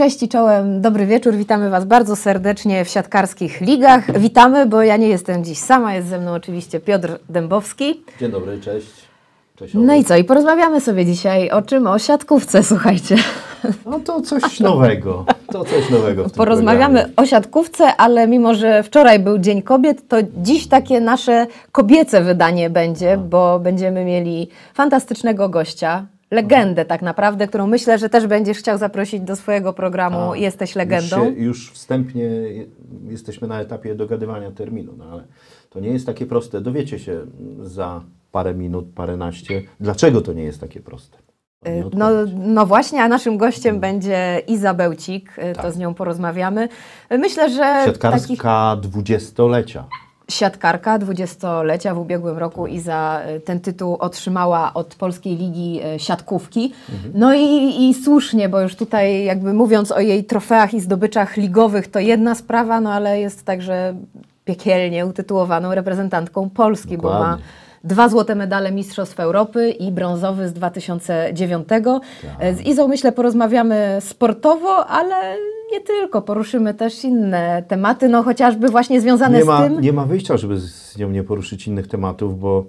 Cześć i czołem, dobry wieczór. Witamy Was bardzo serdecznie w siatkarskich ligach. Witamy, bo ja nie jestem dziś sama, jest ze mną oczywiście Piotr Dębowski. Dzień dobry, cześć. cześć no i co? I porozmawiamy sobie dzisiaj o czym? O siatkówce, słuchajcie. No to coś nowego. To coś nowego. Porozmawiamy programie. o siatkówce, ale mimo, że wczoraj był Dzień Kobiet, to dziś takie nasze kobiece wydanie będzie, bo będziemy mieli fantastycznego gościa. Legendę tak naprawdę, którą myślę, że też będziesz chciał zaprosić do swojego programu A, Jesteś legendą. Już, się, już wstępnie je- jesteśmy na etapie dogadywania terminu, no ale to nie jest takie proste. Dowiecie się za parę minut, paręnaście, dlaczego to nie jest takie proste. Y, No, no właśnie, a naszym gościem będzie Iza Bełcik, y, to Tak. z nią porozmawiamy. Myślę, że takich Siatkarska dwudziestolecia. Siatkarka dwudziestolecia w ubiegłym roku Iza y, ten tytuł otrzymała od Polskiej Ligi y, Siatkówki. No i, i słusznie, bo już tutaj jakby mówiąc o jej trofeach i zdobyczach ligowych to jedna sprawa, no ale jest także piekielnie utytułowaną reprezentantką Polski, bo ma Dokładnie. Dwa złote medale Mistrzostw Europy i brązowy z 2009. Z Izą myślę porozmawiamy sportowo, ale nie tylko. Poruszymy też inne tematy, no chociażby właśnie związane Nie z ma, tym. nie ma wyjścia, żeby z nią nie poruszyć innych tematów, bo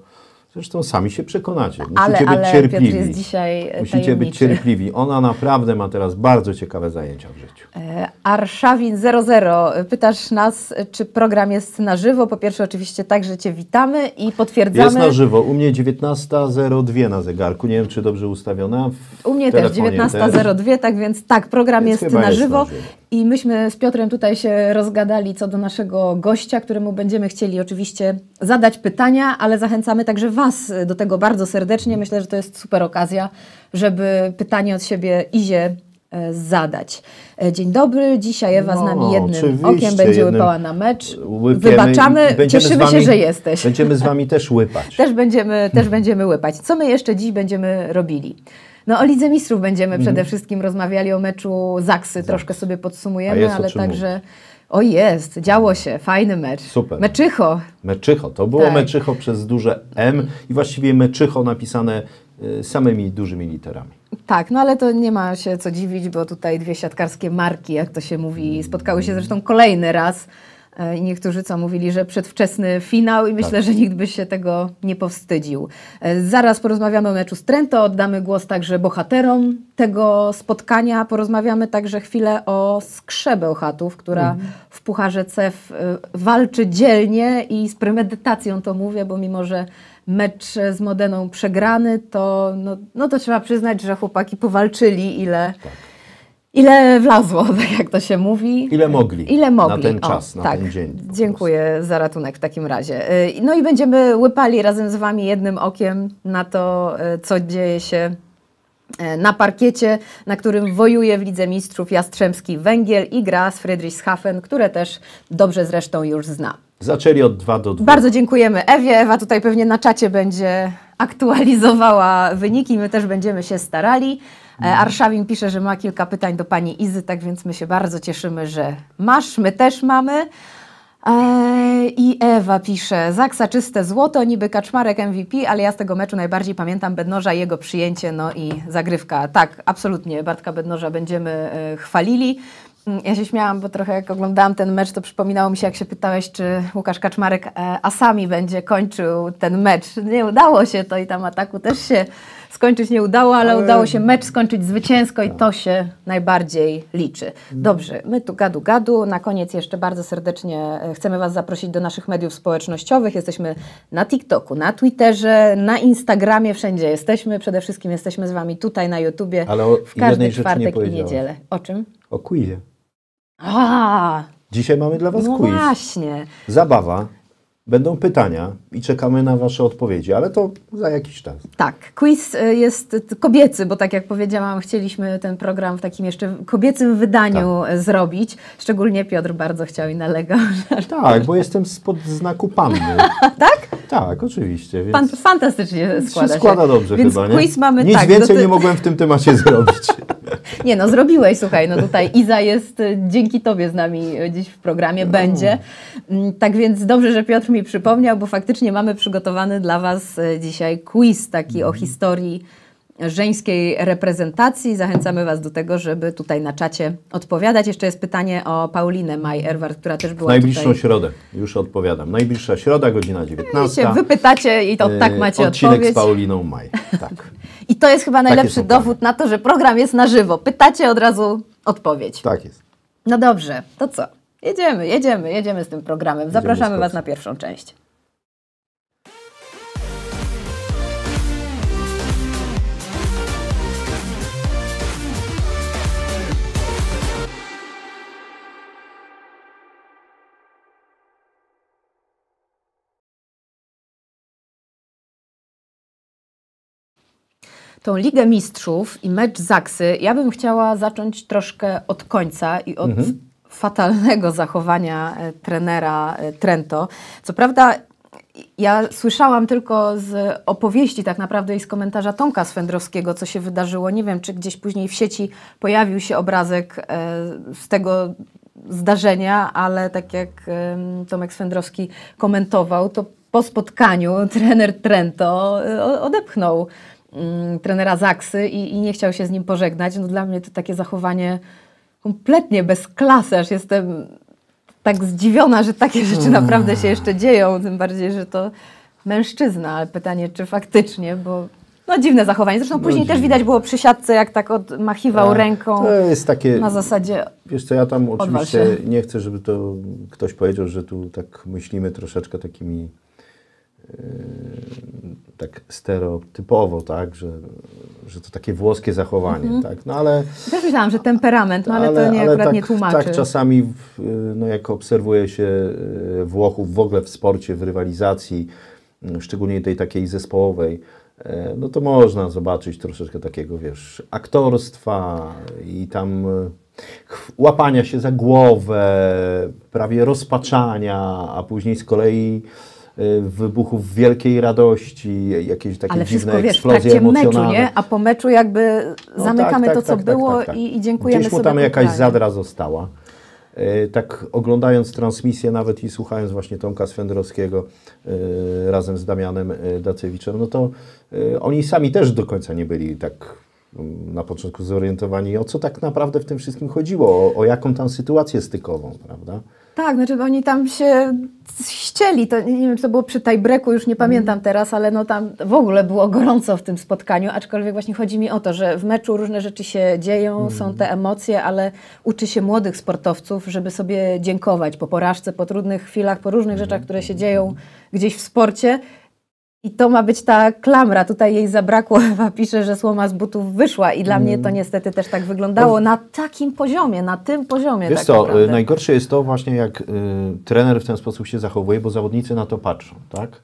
zresztą sami się przekonacie. Musicie ale być ale cierpliwi. Piotr jest dzisiaj Musicie być tajemniczy. cierpliwi. Ona naprawdę ma teraz bardzo ciekawe zajęcia w życiu. E, Arszawin 00. Pytasz nas, czy program jest na żywo. Po pierwsze oczywiście tak, że Cię witamy i potwierdzamy. Jest na żywo. U mnie 19.02 na zegarku. Nie wiem, czy dobrze ustawiona. U mnie też telefonie 19.02, tak więc tak, program jest chyba na, jest żywo. na żywo. I myśmy z Piotrem tutaj się rozgadali co do naszego gościa, któremu będziemy chcieli oczywiście zadać pytania, ale zachęcamy także Was do tego bardzo serdecznie. Myślę, że to jest super okazja, żeby pytanie od siebie Izie e, zadać. E, Dzień dobry, dzisiaj Ewa z No, nami jednym okiem będzie jednym łypała na mecz. Łypiemy Wybaczamy, z cieszymy się, wami- że jesteś. Będziemy z Wami też łypać. Też będziemy, też będziemy łypać. Co my jeszcze dziś będziemy robili? No o Lidze Mistrzów będziemy przede wszystkim rozmawiali o meczu Zaksy, troszkę sobie podsumujemy, jest ale także... O jest, działo się, fajny mecz. Super. Meczycho. Meczycho. To było Tak. meczycho przez duże M i właściwie meczycho napisane y, samymi dużymi literami. Tak, no ale to nie ma się co dziwić, bo tutaj dwie siatkarskie marki, jak to się mówi, spotkały się zresztą kolejny raz. E, I niektórzy co mówili, że przedwczesny finał i myślę, że nikt by się tego nie powstydził. E, Zaraz porozmawiamy o meczu z Trento, oddamy głos także bohaterom tego spotkania. Porozmawiamy także chwilę o Skrze Bełchatów, która w Pucharze CEF e, walczy dzielnie i z premedytacją to mówię, bo mimo, że mecz z Modeną przegrany, to, no, no to trzeba przyznać, że chłopaki powalczyli ile, ile wlazło, tak jak to się mówi. Ile mogli. Ile mogli. Na ten O, czas, na tak. ten dzień. Dziękuję za ratunek w takim razie. Y, No i będziemy łypali razem z Wami jednym okiem na to, y, co dzieje się y, na parkiecie, na którym wojuje w Lidze Mistrzów Jastrzębski Węgiel i gra z Friedrichshafen, które też dobrze zresztą już zna. prostu. Zaczęli od 2 do 2. Bardzo dziękujemy Ewie. Ewa tutaj pewnie na czacie będzie aktualizowała wyniki. My też będziemy się starali. E, Arszawin pisze, że ma kilka pytań do pani Izy, tak więc my się bardzo cieszymy, że masz. My też mamy. E, I Ewa pisze, Zaksa czyste złoto, niby Kaczmarek MVP, ale ja z tego meczu najbardziej pamiętam Bednoża jego przyjęcie, no i zagrywka. Tak, absolutnie, Bartka Bednoża będziemy e, chwalili. Mm, Ja się śmiałam, bo trochę jak oglądałam ten mecz, to przypominało mi się, jak się pytałeś, czy Łukasz Kaczmarek asami będzie kończył ten mecz. Nie udało się to i tam ataku też się skończyć nie udało, ale, Ale- udało się mecz skończyć zwycięsko i to się najbardziej liczy. Dobrze, my tu gadu gadu. Na koniec jeszcze bardzo serdecznie e, chcemy Was zaprosić do naszych mediów społecznościowych. Jesteśmy na TikToku, na Twitterze, na Instagramie, wszędzie jesteśmy. Przede wszystkim jesteśmy z Wami tutaj na YouTubie Ale o w każdy czwartek i niedzielę. O czym? O quizie. A, Dzisiaj mamy dla Was no quiz. właśnie. Zabawa. Będą pytania i czekamy na Wasze odpowiedzi, ale to za jakiś czas. Tak, quiz y, jest kobiecy, bo tak jak powiedziałam, chcieliśmy ten program w takim jeszcze kobiecym wydaniu Tak. zrobić. Szczególnie Piotr bardzo chciał i nalegał. Tak, bo jestem spod znaku panny. tak? Tak, oczywiście. Więc Pan, fantastycznie składa się składa dobrze Więc chyba, nie? quiz mamy Nic tak. więcej doty- nie mogłem w tym temacie zrobić. Nie no, zrobiłeś, słuchaj, no tutaj Iza jest y, dzięki Tobie z nami y, dziś w programie, No. będzie. Mm, Tak więc dobrze, że Piotr mi przypomniał, bo faktycznie mamy przygotowany dla Was y, dzisiaj quiz taki Mhm. o historii żeńskiej reprezentacji. Zachęcamy Was do tego, żeby tutaj na czacie odpowiadać. Jeszcze jest pytanie o Paulinę Maj-Erwart, która też W była najbliższą tutaj. środę, już odpowiadam. Najbliższa środa, godzina 19. Wiecie, Wy pytacie i to Yy, tak macie Odcinek odpowiedź. z Pauliną Maj. Tak. I to jest chyba najlepszy dowód na to, że program jest na żywo. Pytacie od razu odpowiedź. tak jest. No dobrze, to co? Jedziemy, jedziemy, jedziemy z tym programem. Zapraszamy z Was na pierwszą część. Tą Ligę Mistrzów i mecz Zaksy, ja bym chciała zacząć troszkę od końca i od fatalnego zachowania e, trenera e, Trento. Co prawda, ja słyszałam tylko z opowieści tak naprawdę i z komentarza Tomka Swędrowskiego, co się wydarzyło. Nie wiem, czy gdzieś później w sieci pojawił się obrazek e, z tego zdarzenia, ale tak jak Tomek Swędrowski komentował, to po spotkaniu trener Trento odepchnął trenera Zaksy i, i nie chciał się z nim pożegnać. No dla mnie to takie zachowanie kompletnie bez klasy, aż jestem tak zdziwiona, że takie rzeczy naprawdę się jeszcze dzieją, tym bardziej, że to mężczyzna, ale pytanie, czy faktycznie, bo no dziwne zachowanie. Zresztą później też dziwne. widać było przy siatce, jak tak odmachiwał Tak. ręką To jest takie. na zasadzie Wiesz co, ja tam oczywiście nie chcę, żeby to ktoś powiedział, że tu tak myślimy troszeczkę takimi tak stereotypowo, tak, że, że to takie włoskie zachowanie, Mhm. tak, no ale też myślałam, że temperament, no ale, to nie, akurat tak, nie tłumaczy. Tak czasami, w, no jak obserwuje się e, Włochów w ogóle w sporcie, w rywalizacji, szczególnie tej takiej zespołowej, no to można zobaczyć troszeczkę takiego, wiesz, aktorstwa i tam łapania się za głowę, prawie rozpaczania, a później z kolei wybuchów wielkiej radości, jakieś takie ale dziwne wszystko wiesz, eksplozje trakcie meczu, emocjonalne. nie? A po meczu jakby No zamykamy tak, to, tak, co tak, tak, było tak, tak. I, i dziękujemy Gdzieś mu sobie tam jakaś zadra została. E, Tak oglądając transmisję nawet i słuchając właśnie Tomka Swędrowskiego e, razem z Damianem Dacewiczem, no to oni sami też do końca nie byli tak mm, na początku zorientowani, o co tak naprawdę w tym wszystkim chodziło, o, o jaką tam sytuację stykową, prawda? Tak, znaczy oni tam się ścieli, to nie wiem, czy to było przy tiebreaku, już nie pamiętam Mm. teraz, ale no tam w ogóle było gorąco w tym spotkaniu, aczkolwiek właśnie chodzi mi o to, że w meczu różne rzeczy się dzieją, Mm. są te emocje, ale uczy się młodych sportowców, żeby sobie dziękować po porażce, po trudnych chwilach, po różnych rzeczach, które się dzieją gdzieś w sporcie. I to ma być ta klamra. Tutaj jej zabrakło, Ewa pisze, że słoma z butów wyszła i dla mnie Mm. to niestety też tak wyglądało na takim poziomie, na tym poziomie Wiesz tak co, naprawdę. y, najgorsze jest to właśnie jak y, trener w ten sposób się zachowuje, bo zawodnicy na to patrzą, tak?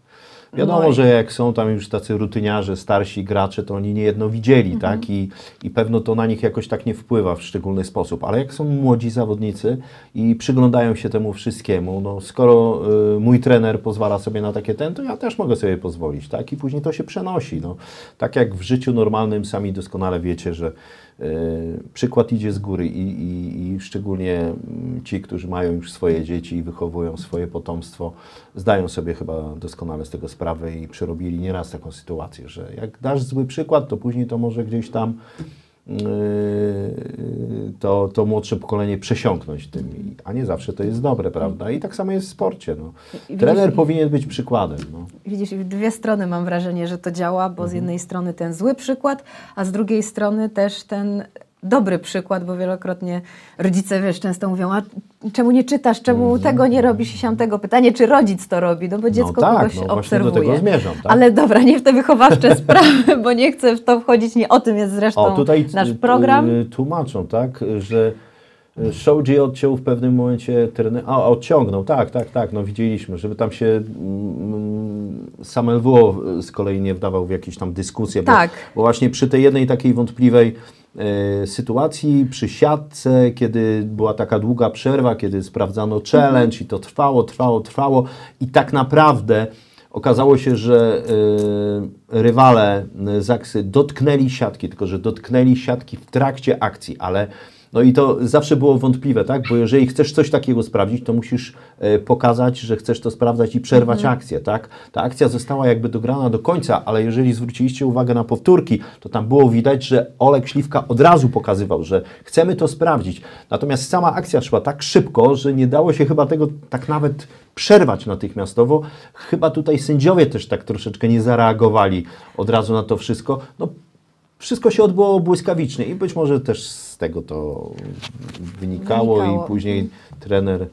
Wiadomo, No i- że jak są tam już tacy rutyniarze, starsi gracze, to oni niejedno widzieli, Mhm. tak? I, I pewno to na nich jakoś tak nie wpływa w szczególny sposób. Ale jak są młodzi zawodnicy i przyglądają się temu wszystkiemu, no skoro y, mój trener pozwala sobie na takie ten, to ja też mogę sobie pozwolić, tak? I później to się przenosi, no. Tak jak w życiu normalnym sami doskonale wiecie, że przykład idzie z góry i, i, i szczególnie mm, ci, którzy mają już swoje dzieci i wychowują swoje potomstwo, zdają sobie chyba doskonale z tego sprawę i przerobili nieraz taką sytuację, że jak dasz zły przykład, to później to może gdzieś tam to, to młodsze pokolenie przesiąknąć tym, a nie zawsze to jest dobre, prawda? I tak samo jest w sporcie. No. I Trener widzisz- powinien być przykładem. No. Widzisz, i w dwie strony mam wrażenie, że to działa, bo z jednej strony ten zły przykład, a z drugiej strony też ten dobry przykład, bo wielokrotnie rodzice, wiesz, często mówią, a czemu nie czytasz, czemu tego nie robisz i siamtego. Pytanie, czy rodzic to robi, no bo dziecko tak, kogoś no właśnie do obserwuje. tego zmierzam, tak. Ale dobra, nie w te wychowawcze sprawy, bo nie chcę w to wchodzić, nie o tym jest zresztą O, tutaj nasz y, program. y, tłumaczą, tak, że y, Shoji odciął w pewnym momencie trener, a odciągnął, tak, tak, tak, no widzieliśmy, żeby tam się mm, Samuel Wuo z kolei nie wdawał w jakieś tam dyskusje, bo, Tak. bo właśnie przy tej jednej takiej wątpliwej sytuacji, przy siatce, kiedy była taka długa przerwa, kiedy sprawdzano challenge i to trwało, trwało, trwało i tak naprawdę okazało się, że e, rywale Zaksy dotknęli siatki, tylko że dotknęli siatki w trakcie akcji, ale No i to zawsze było wątpliwe, tak? Bo jeżeli chcesz coś takiego sprawdzić, to musisz e, pokazać, że chcesz to sprawdzać i przerwać akcję, tak? Ta akcja została jakby dograna do końca, ale jeżeli zwróciliście uwagę na powtórki, to tam było widać, że Olek Śliwka od razu pokazywał, że chcemy to sprawdzić. Natomiast sama akcja szła tak szybko, że nie dało się chyba tego tak nawet przerwać natychmiastowo. Chyba tutaj sędziowie też tak troszeczkę nie zareagowali od razu na to wszystko. No, wszystko się odbyło błyskawicznie i być może też z tego to wynikało, Wynikało. i później trener y,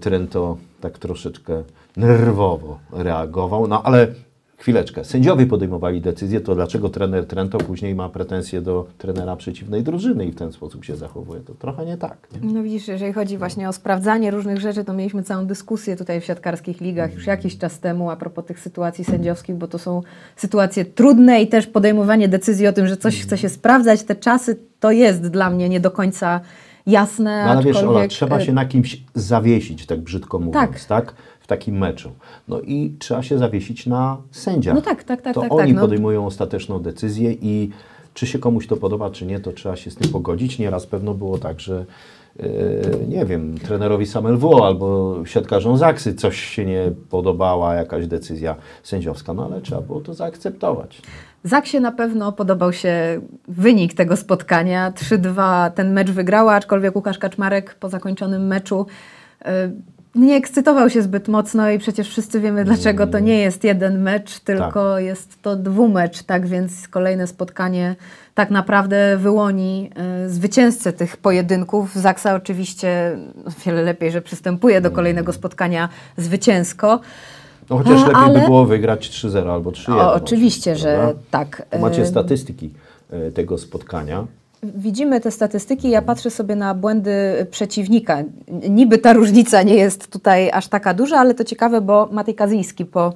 Trento tak troszeczkę nerwowo reagował. No ale chwileczkę, sędziowie podejmowali decyzję, to dlaczego trener Trento później ma pretensje do trenera przeciwnej drużyny i w ten sposób się zachowuje? To trochę nie tak. Nie? No widzisz, jeżeli chodzi właśnie o sprawdzanie różnych rzeczy, to mieliśmy całą dyskusję tutaj w siatkarskich ligach już jakiś czas temu a propos tych sytuacji sędziowskich, bo to są sytuacje trudne i też podejmowanie decyzji o tym, że coś chce się sprawdzać, te czasy to jest dla mnie nie do końca jasne, No ale wiesz, Ola, trzeba e, się na kimś zawiesić, tak brzydko mówiąc, tak? W takim meczu. No i trzeba się zawiesić na sędziach. No tak, tak, tak, To tak, oni tak, no. podejmują ostateczną decyzję i czy się komuś to podoba, czy nie, to trzeba się z tym pogodzić. Nieraz pewno było tak, że nie wiem, trenerowi Samelwo albo siatkarzom Zaksy coś się nie podobała, jakaś decyzja sędziowska, no ale trzeba było to zaakceptować. Zaksie na pewno podobał się wynik tego spotkania. 3-2 ten mecz wygrała, aczkolwiek Łukasz Kaczmarek po zakończonym meczu y, nie ekscytował się zbyt mocno i przecież wszyscy wiemy, dlaczego to nie jest jeden mecz, tylko jest to dwumecz, tak więc kolejne spotkanie tak naprawdę wyłoni y, zwycięzcę tych pojedynków. Zaksa oczywiście wiele lepiej, że przystępuje do kolejnego spotkania zwycięsko. No chociaż lepiej ale- by było wygrać 3-0 albo 3-1. O, oczywiście, że prawda? tak. Tu Macie Y, statystyki e, tego spotkania. Widzimy te statystyki, ja patrzę sobie na błędy przeciwnika. Niby ta różnica nie jest tutaj aż taka duża, ale to ciekawe, bo Matej Kazyński po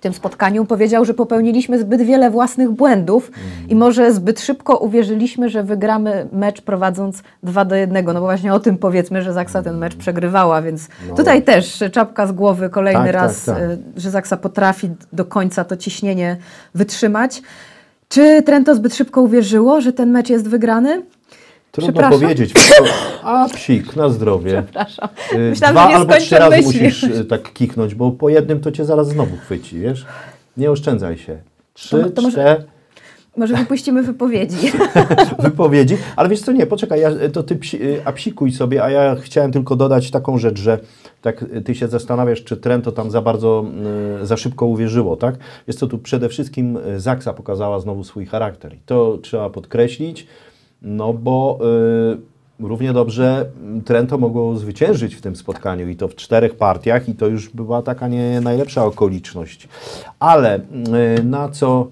tym spotkaniu powiedział, że popełniliśmy zbyt wiele własnych błędów i może zbyt szybko uwierzyliśmy, że wygramy mecz prowadząc 2 do 1. No bo właśnie o tym powiedzmy, że Zaksa ten mecz przegrywała, więc No. tutaj też czapka z głowy kolejny Tak, tak, raz, tak. y, że Zaksa potrafi do końca to ciśnienie wytrzymać. Czy Trento zbyt szybko uwierzyło, że ten mecz jest wygrany? Trudno powiedzieć. A psik, na zdrowie. Przepraszam. Y, Myślałam, Dwa że nie albo trzy razy myśli. musisz y, tak kiknąć, bo po jednym to cię zaraz znowu chwyci, wiesz? Nie oszczędzaj się. Trzy, To- to może- cztery Może wypuścimy wypowiedzi. wypowiedzi. Ale wiesz co, nie, poczekaj, ja, to ty psi, y, a psikuj sobie, a ja chciałem tylko dodać taką rzecz, że tak ty się zastanawiasz, czy Trento tam za bardzo, y, za szybko uwierzyło, tak? Jest to tu przede wszystkim y, Zaksa pokazała znowu swój charakter i to trzeba podkreślić, no bo y, równie dobrze Trento mogło zwyciężyć w tym spotkaniu i to w czterech partiach i to już była taka nie najlepsza okoliczność. Ale na co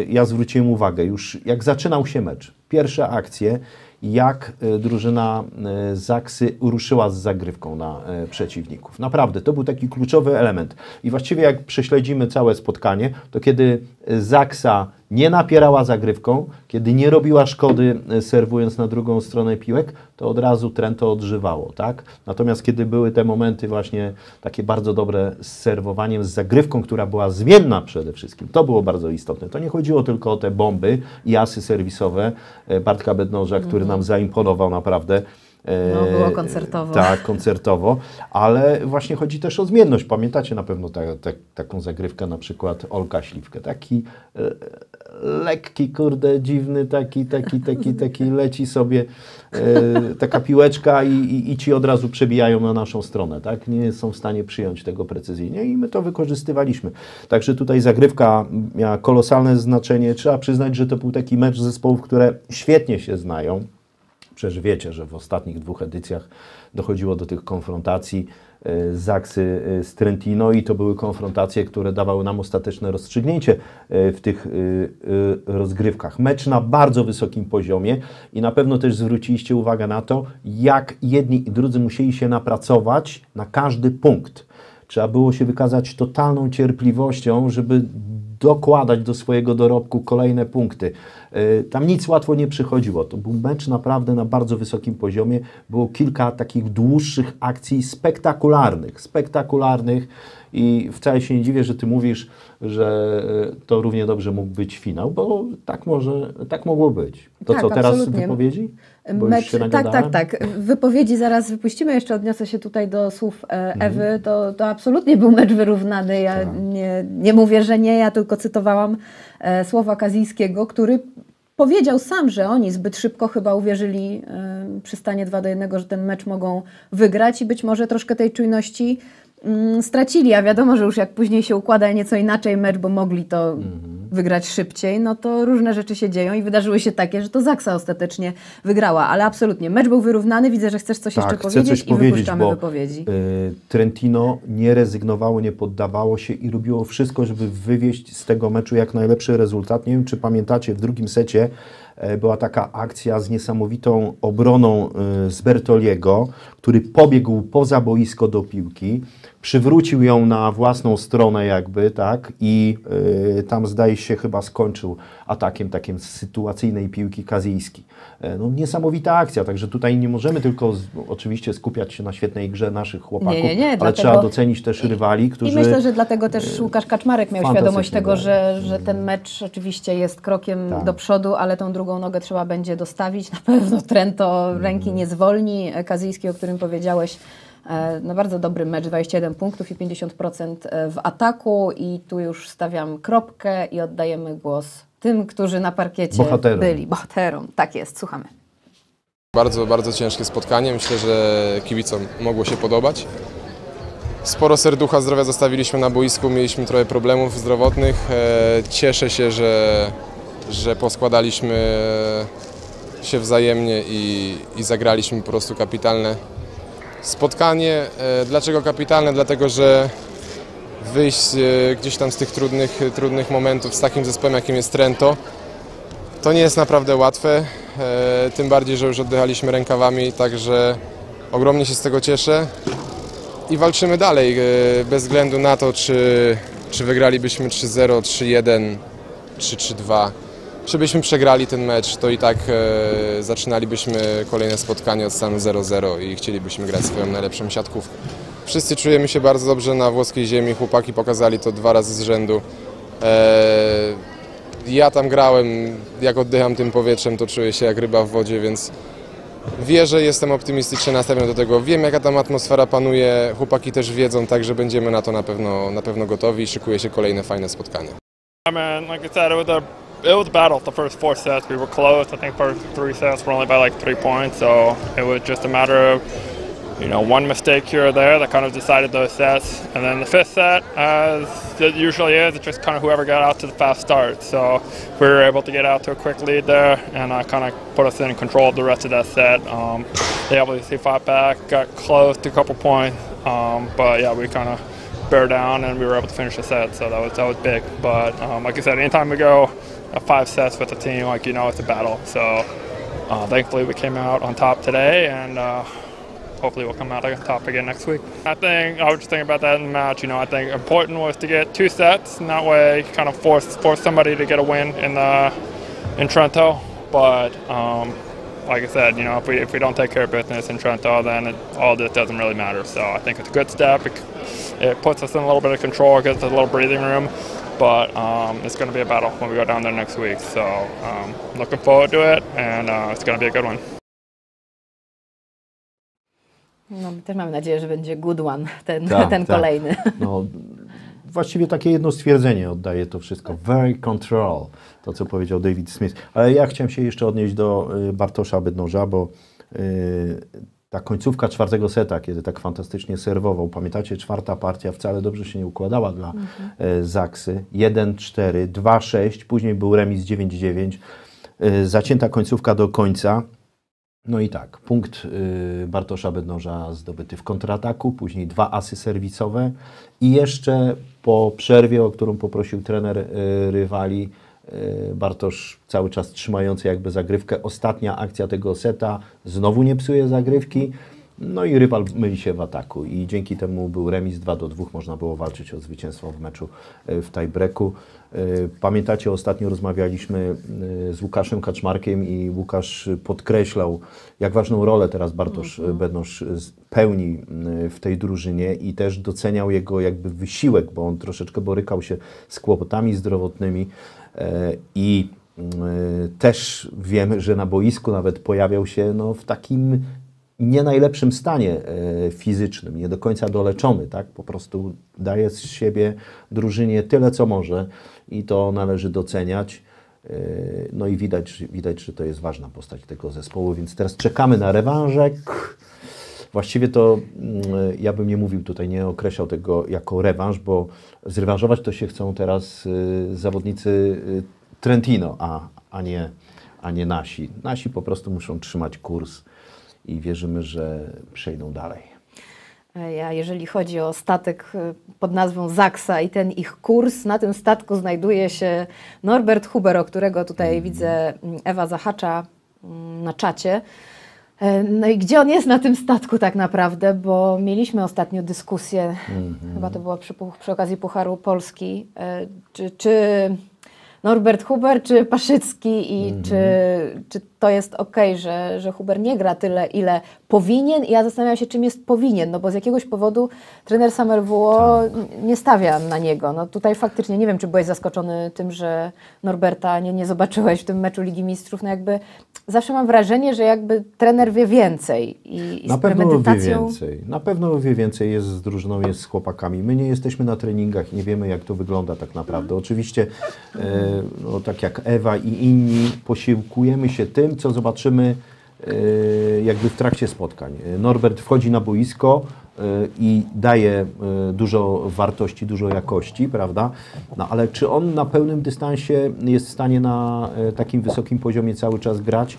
y, ja zwróciłem uwagę, już jak zaczynał się mecz, pierwsze akcje, jak y, drużyna y, Zaksy ruszyła z zagrywką na y, przeciwników. Naprawdę, to był taki kluczowy element. I właściwie jak prześledzimy całe spotkanie, to kiedy Zaksa nie napierała zagrywką, kiedy nie robiła szkody y, serwując na drugą stronę piłek, to od razu Trento odżywało, tak? Natomiast kiedy były te momenty właśnie takie bardzo dobre z serwowaniem, z zagrywką, która była zmienna przede wszystkim, to było bardzo istotne. To nie chodziło tylko o te bomby i asy serwisowe e, Bartka Bednoża, który nam zaimponował naprawdę. E, No, było koncertowo. Tak, koncertowo, ale właśnie chodzi też o zmienność. Pamiętacie na pewno ta, ta, taką zagrywkę, na przykład Olka Śliwkę. Taki e, lekki, kurde, dziwny, taki, taki, taki, taki leci sobie e, taka piłeczka i, i, i ci od razu przebijają na naszą stronę, tak? Nie są w stanie przyjąć tego precyzyjnie i my to wykorzystywaliśmy. Także tutaj zagrywka miała kolosalne znaczenie. Trzeba przyznać, że to był taki mecz zespołów, które świetnie się znają. Przecież wiecie, że w ostatnich dwóch edycjach dochodziło do tych konfrontacji e, Zaksy e, z Trentino i to były konfrontacje, które dawały nam ostateczne rozstrzygnięcie e, w tych rozgrywkach. Mecz na bardzo wysokim poziomie i na pewno też zwróciliście uwagę na to, jak jedni i drudzy musieli się napracować na każdy punkt. Trzeba było się wykazać totalną cierpliwością, żeby dokładać do swojego dorobku kolejne punkty. E, Tam nic łatwo nie przychodziło. To był mecz naprawdę na bardzo wysokim poziomie. Było kilka takich dłuższych akcji spektakularnych, spektakularnych i wcale się nie dziwię, że ty mówisz, że e, to równie dobrze mógł być finał, bo tak może, tak mogło być. To Tak, co, teraz absolutnie. wypowiedzi? Bo się tak, tak, tak. Wypowiedzi zaraz wypuścimy. Jeszcze odniosę się tutaj do słów e, Mhm. Ewy. To, to absolutnie był mecz wyrównany. Ja Tak. nie, nie mówię, że nie. Ja tylko cytowałam e, słowa Kazijskiego, który powiedział sam, że oni zbyt szybko chyba uwierzyli e, przy stanie 2 do 1, że ten mecz mogą wygrać i być może troszkę tej czujności stracili. A wiadomo, że już jak później się układa nieco inaczej mecz, bo mogli to Mhm. wygrać szybciej, no to różne rzeczy się dzieją i wydarzyły się takie, że to Zaksa ostatecznie wygrała. Ale absolutnie, mecz był wyrównany. Widzę, że chcesz coś Tak, jeszcze powiedzieć coś i powiedzieć, wypuszczamy bo wypowiedzi. y, Trentino nie rezygnowało, nie poddawało się i robiło wszystko, żeby wywieźć z tego meczu jak najlepszy rezultat. Nie wiem, czy pamiętacie, w drugim secie była taka akcja z niesamowitą obroną y, z Bertoliego, który pobiegł poza boisko do piłki, przywrócił ją na własną stronę jakby, tak, i y, tam zdaje się chyba skończył atakiem takim sytuacyjnej piłki kazijski. E, No, niesamowita akcja, także tutaj nie możemy tylko z, oczywiście skupiać się na świetnej grze naszych chłopaków, Nie, nie, nie, ale dlatego- trzeba docenić też rywali, którzy... I myślę, że dlatego też Łukasz Kaczmarek miał świadomość tego, że, że ten mecz oczywiście jest krokiem Tak. do przodu, ale tą drugą nogę trzeba będzie dostawić. Na pewno Trento ręki nie zwolni. Kazyjski, o którym powiedziałeś, e, no bardzo dobry mecz, 21 punktów i 50% w ataku i tu już stawiam kropkę i oddajemy głos tym, którzy na parkiecie Bohaterom. byli. Bohaterom. Tak jest, słuchamy. Bardzo, bardzo ciężkie spotkanie. Myślę, że kibicom mogło się podobać. Sporo serducha zdrowia zostawiliśmy na boisku, mieliśmy trochę problemów zdrowotnych. E, Cieszę się, że, że poskładaliśmy się wzajemnie i, i zagraliśmy po prostu kapitalne spotkanie. E, Dlaczego kapitalne? Dlatego, że wyjść e, gdzieś tam z tych trudnych, trudnych momentów z takim zespołem, jakim jest Trento, to nie jest naprawdę łatwe, e, tym bardziej, że już oddychaliśmy rękawami, także ogromnie się z tego cieszę i walczymy dalej, bez względu na to, czy, czy wygralibyśmy 3-0, 3-1, 3-3-2. Czy byśmy przegrali ten mecz, to i tak e, zaczynalibyśmy kolejne spotkanie od stanu 0-0 i chcielibyśmy grać swoją najlepszą siatkówkę. Wszyscy czujemy się bardzo dobrze na włoskiej ziemi, chłopaki pokazali to dwa razy z rzędu. E, ja tam grałem, jak oddycham tym powietrzem, to czuję się jak ryba w wodzie, więc wierzę, jestem optymistycznie nastawiony do tego. Wiem, jaka tam atmosfera panuje, chłopaki też wiedzą, także będziemy na to na pewno, na pewno gotowi i szykuje się kolejne fajne spotkanie. I mean, like I said, it was a it was a battle. The first four sets, we were close. I think first three sets were only by like three points, so it was just a matter of you know one mistake here or there that kind of decided those sets. And then the fifth set, as it usually is, it's just kind of whoever got out to the fast start. So we were able to get out to a quick lead there, and uh, kind of put us in control of the rest of that set. Um, they obviously fought back, got close to a couple points, um, but yeah, we kind of bear down and we were able to finish the set. So that was that was big. But um, like I said, anytime we go five sets with the team, like you know, it's a battle. So uh, thankfully we came out on top today, and uh, hopefully we'll come out on top again next week. I think I was just thinking about that in the match. You know, I think important was to get two sets, and that way kind of force force somebody to get a win in the in Trento. But um, like I said, you know, if we if we don't take care of business in Trento, then it, all this doesn't really matter. So I think it's a good step. It, it puts us in a little bit of control, gives us a little breathing room. But um, it's going to be a battle when we go down there next week. So um, looking forward to it, and uh, it's going to be a good one. No, my też mamy nadzieję, że będzie good one, ten, Tak, ten tak. kolejny. No, właściwie takie jedno stwierdzenie oddaje to wszystko. Very control, to co powiedział David Smith. Ale ja chciałem się jeszcze odnieść do y, Bartosza Bednoża, bo y, ta końcówka czwartego seta, kiedy tak fantastycznie serwował, pamiętacie, czwarta partia wcale dobrze się nie układała dla y, Zaksy. 1-4, 2-6, później był remis 9-9. Y, zacięta końcówka do końca. No i tak, punkt y, Bartosza Bednoża zdobyty w kontrataku, później dwa asy serwisowe i jeszcze po przerwie, o którą poprosił trener rywali, Bartosz cały czas trzymający jakby zagrywkę. Ostatnia akcja tego seta znowu nie psuje zagrywki. No i rywal myli się w ataku i dzięki temu był remis 2 do 2, można było walczyć o zwycięstwo w meczu y, w tiebreaku. Y, Pamiętacie, ostatnio rozmawialiśmy z Łukaszem Kaczmarkiem i Łukasz podkreślał, jak ważną rolę teraz Bartosz Mhm. Bednosz pełni w tej drużynie i też doceniał jego jakby wysiłek, bo on troszeczkę borykał się z kłopotami zdrowotnymi e, i y, też wiemy, że na boisku nawet pojawiał się no, w takim nie najlepszym stanie e, fizycznym, nie do końca doleczony, tak? Po prostu daje z siebie drużynie tyle, co może i to należy doceniać. E, No i widać, widać, że to jest ważna postać tego zespołu, więc teraz czekamy na rewanżek. Właściwie to mm, ja bym nie mówił tutaj, nie określał tego jako rewanż, bo zrewanżować to się chcą teraz y, zawodnicy y, Trentino, a, a, nie, a nie nasi. Nasi po prostu muszą trzymać kurs i wierzymy, że przejdą dalej. Ja, jeżeli chodzi o statek e, pod nazwą Zaksa i ten ich kurs, na tym statku znajduje się Norbert Huber, o którego tutaj widzę mm, Ewa zahacza mm, na czacie. E, No i gdzie on jest na tym statku tak naprawdę, bo mieliśmy ostatnio dyskusję, chyba to była przy, przy okazji Pucharu Polski, e, czy, czy Norbert Huber czy Paszycki i czy, czy to jest ok, że, że Huber nie gra tyle, ile powinien i ja zastanawiam się, czym jest powinien, no bo z jakiegoś powodu trener Samerwuo nie stawia na niego. No tutaj faktycznie nie wiem, czy byłeś zaskoczony tym, że Norberta nie, nie zobaczyłeś w tym meczu Ligi Mistrzów, no jakby zawsze mam wrażenie, że jakby trener wie więcej i, i Na pewno wie premedytacją... więcej. Na pewno wie więcej, jest z drużyną, jest z chłopakami. My nie jesteśmy na treningach i nie wiemy, jak to wygląda tak naprawdę. Oczywiście, e, no, tak jak Ewa i inni, posiłkujemy się tym, co zobaczymy e, jakby w trakcie spotkań. Norbert wchodzi na boisko e, i daje e, dużo wartości, dużo jakości, prawda? No ale czy on na pełnym dystansie jest w stanie na takim wysokim poziomie cały czas grać?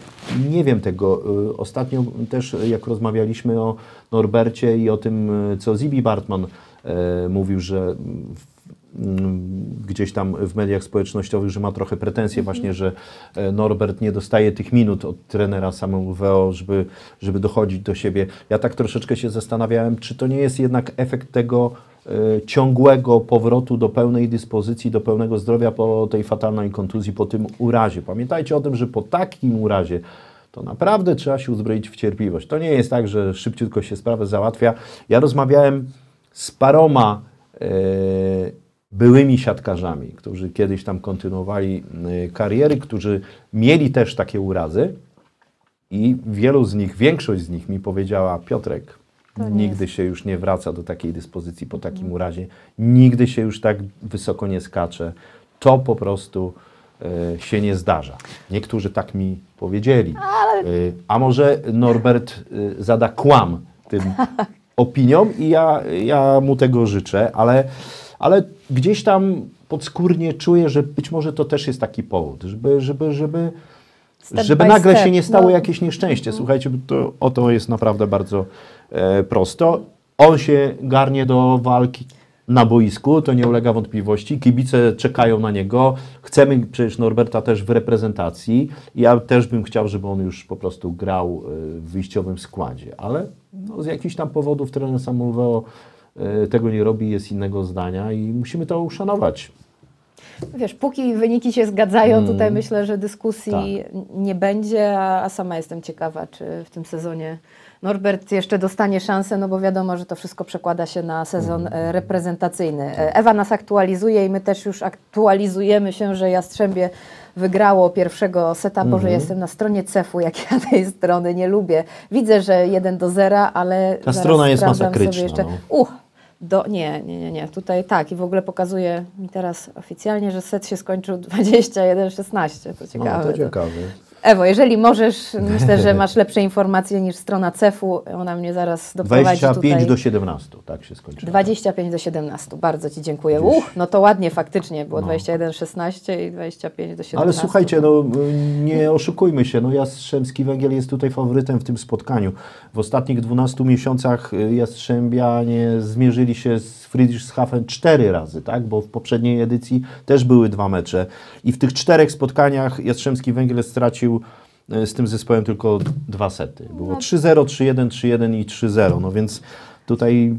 Nie wiem tego. Ostatnio też jak rozmawialiśmy o Norbercie i o tym, co Zibi Bartman mówił, że w- gdzieś tam w mediach społecznościowych, że ma trochę pretensje właśnie, że e, Norbert nie dostaje tych minut od trenera samego WO, żeby, żeby dochodzić do siebie. Ja tak troszeczkę się zastanawiałem, czy to nie jest jednak efekt tego e, ciągłego powrotu do pełnej dyspozycji, do pełnego zdrowia po tej fatalnej kontuzji, po tym urazie. Pamiętajcie o tym, że po takim urazie to naprawdę trzeba się uzbroić w cierpliwość. To nie jest tak, że szybciutko się sprawę załatwia. Ja rozmawiałem z paroma e, byłymi siatkarzami, którzy kiedyś tam kontynuowali e, kariery, którzy mieli też takie urazy i wielu z nich, większość z nich mi powiedziała, Piotrek, nigdy się już nie wraca do takiej dyspozycji po takim urazie, nigdy się już tak wysoko nie skacze. To po prostu e, się nie zdarza. Niektórzy tak mi powiedzieli. E, a może Norbert e, zada kłam tym opiniom i ja, ja mu tego życzę, ale, ale gdzieś tam podskórnie czuję, że być może to też jest taki powód, żeby, żeby, żeby, Step żeby by nagle step, się nie stało no. jakieś nieszczęście. Słuchajcie, bo to, o to jest naprawdę bardzo e, prosto. On się garnie do walki na boisku, to nie ulega wątpliwości. Kibice czekają na niego. Chcemy przecież Norberta też w reprezentacji. Ja też bym chciał, żeby on już po prostu grał e, w wyjściowym składzie, ale no, z jakichś tam powodów trener Samuel tego nie robi, jest innego zdania i musimy to uszanować. Wiesz, póki wyniki się zgadzają, Mm. tutaj myślę, że dyskusji Tak. nie będzie, a, a sama jestem ciekawa, czy w tym sezonie Norbert jeszcze dostanie szansę, no bo wiadomo, że to wszystko przekłada się na sezon e, reprezentacyjny. E, Ewa nas aktualizuje i my też już aktualizujemy się, że Jastrzębie wygrało pierwszego seta. Boże, jestem na stronie CEF-u, jak ja tej strony nie lubię. Widzę, że 1 do 0, ale Ta strona jest masakryczna, Jeszcze. no. Uch, do, nie, nie, nie, nie. Tutaj tak i w ogóle pokazuje mi teraz oficjalnie, że set się skończył 21-16. To ciekawe. No, to to. ciekawe. Ewo, jeżeli możesz, myślę, że masz lepsze informacje niż strona CEF-u. Ona mnie zaraz doprowadzi 25 tutaj. do 17, tak się skończyło. 25 do 17. Bardzo Ci dziękuję. Gdzieś. Uch, no to ładnie faktycznie było No. 21-16 i 25 do 17. Ale słuchajcie, no nie oszukujmy się, no Jastrzębski Węgiel jest tutaj faworytem w tym spotkaniu. W ostatnich 12 miesiącach y, Jastrzębianie zmierzyli się z Friedrichshafen cztery razy, tak? Bo w poprzedniej edycji też były dwa mecze. I w tych czterech spotkaniach Jastrzębski Węgiel stracił y, z tym zespołem tylko dwa sety. Było 3-0, 3-1, 3-1 i 3-0. No więc tutaj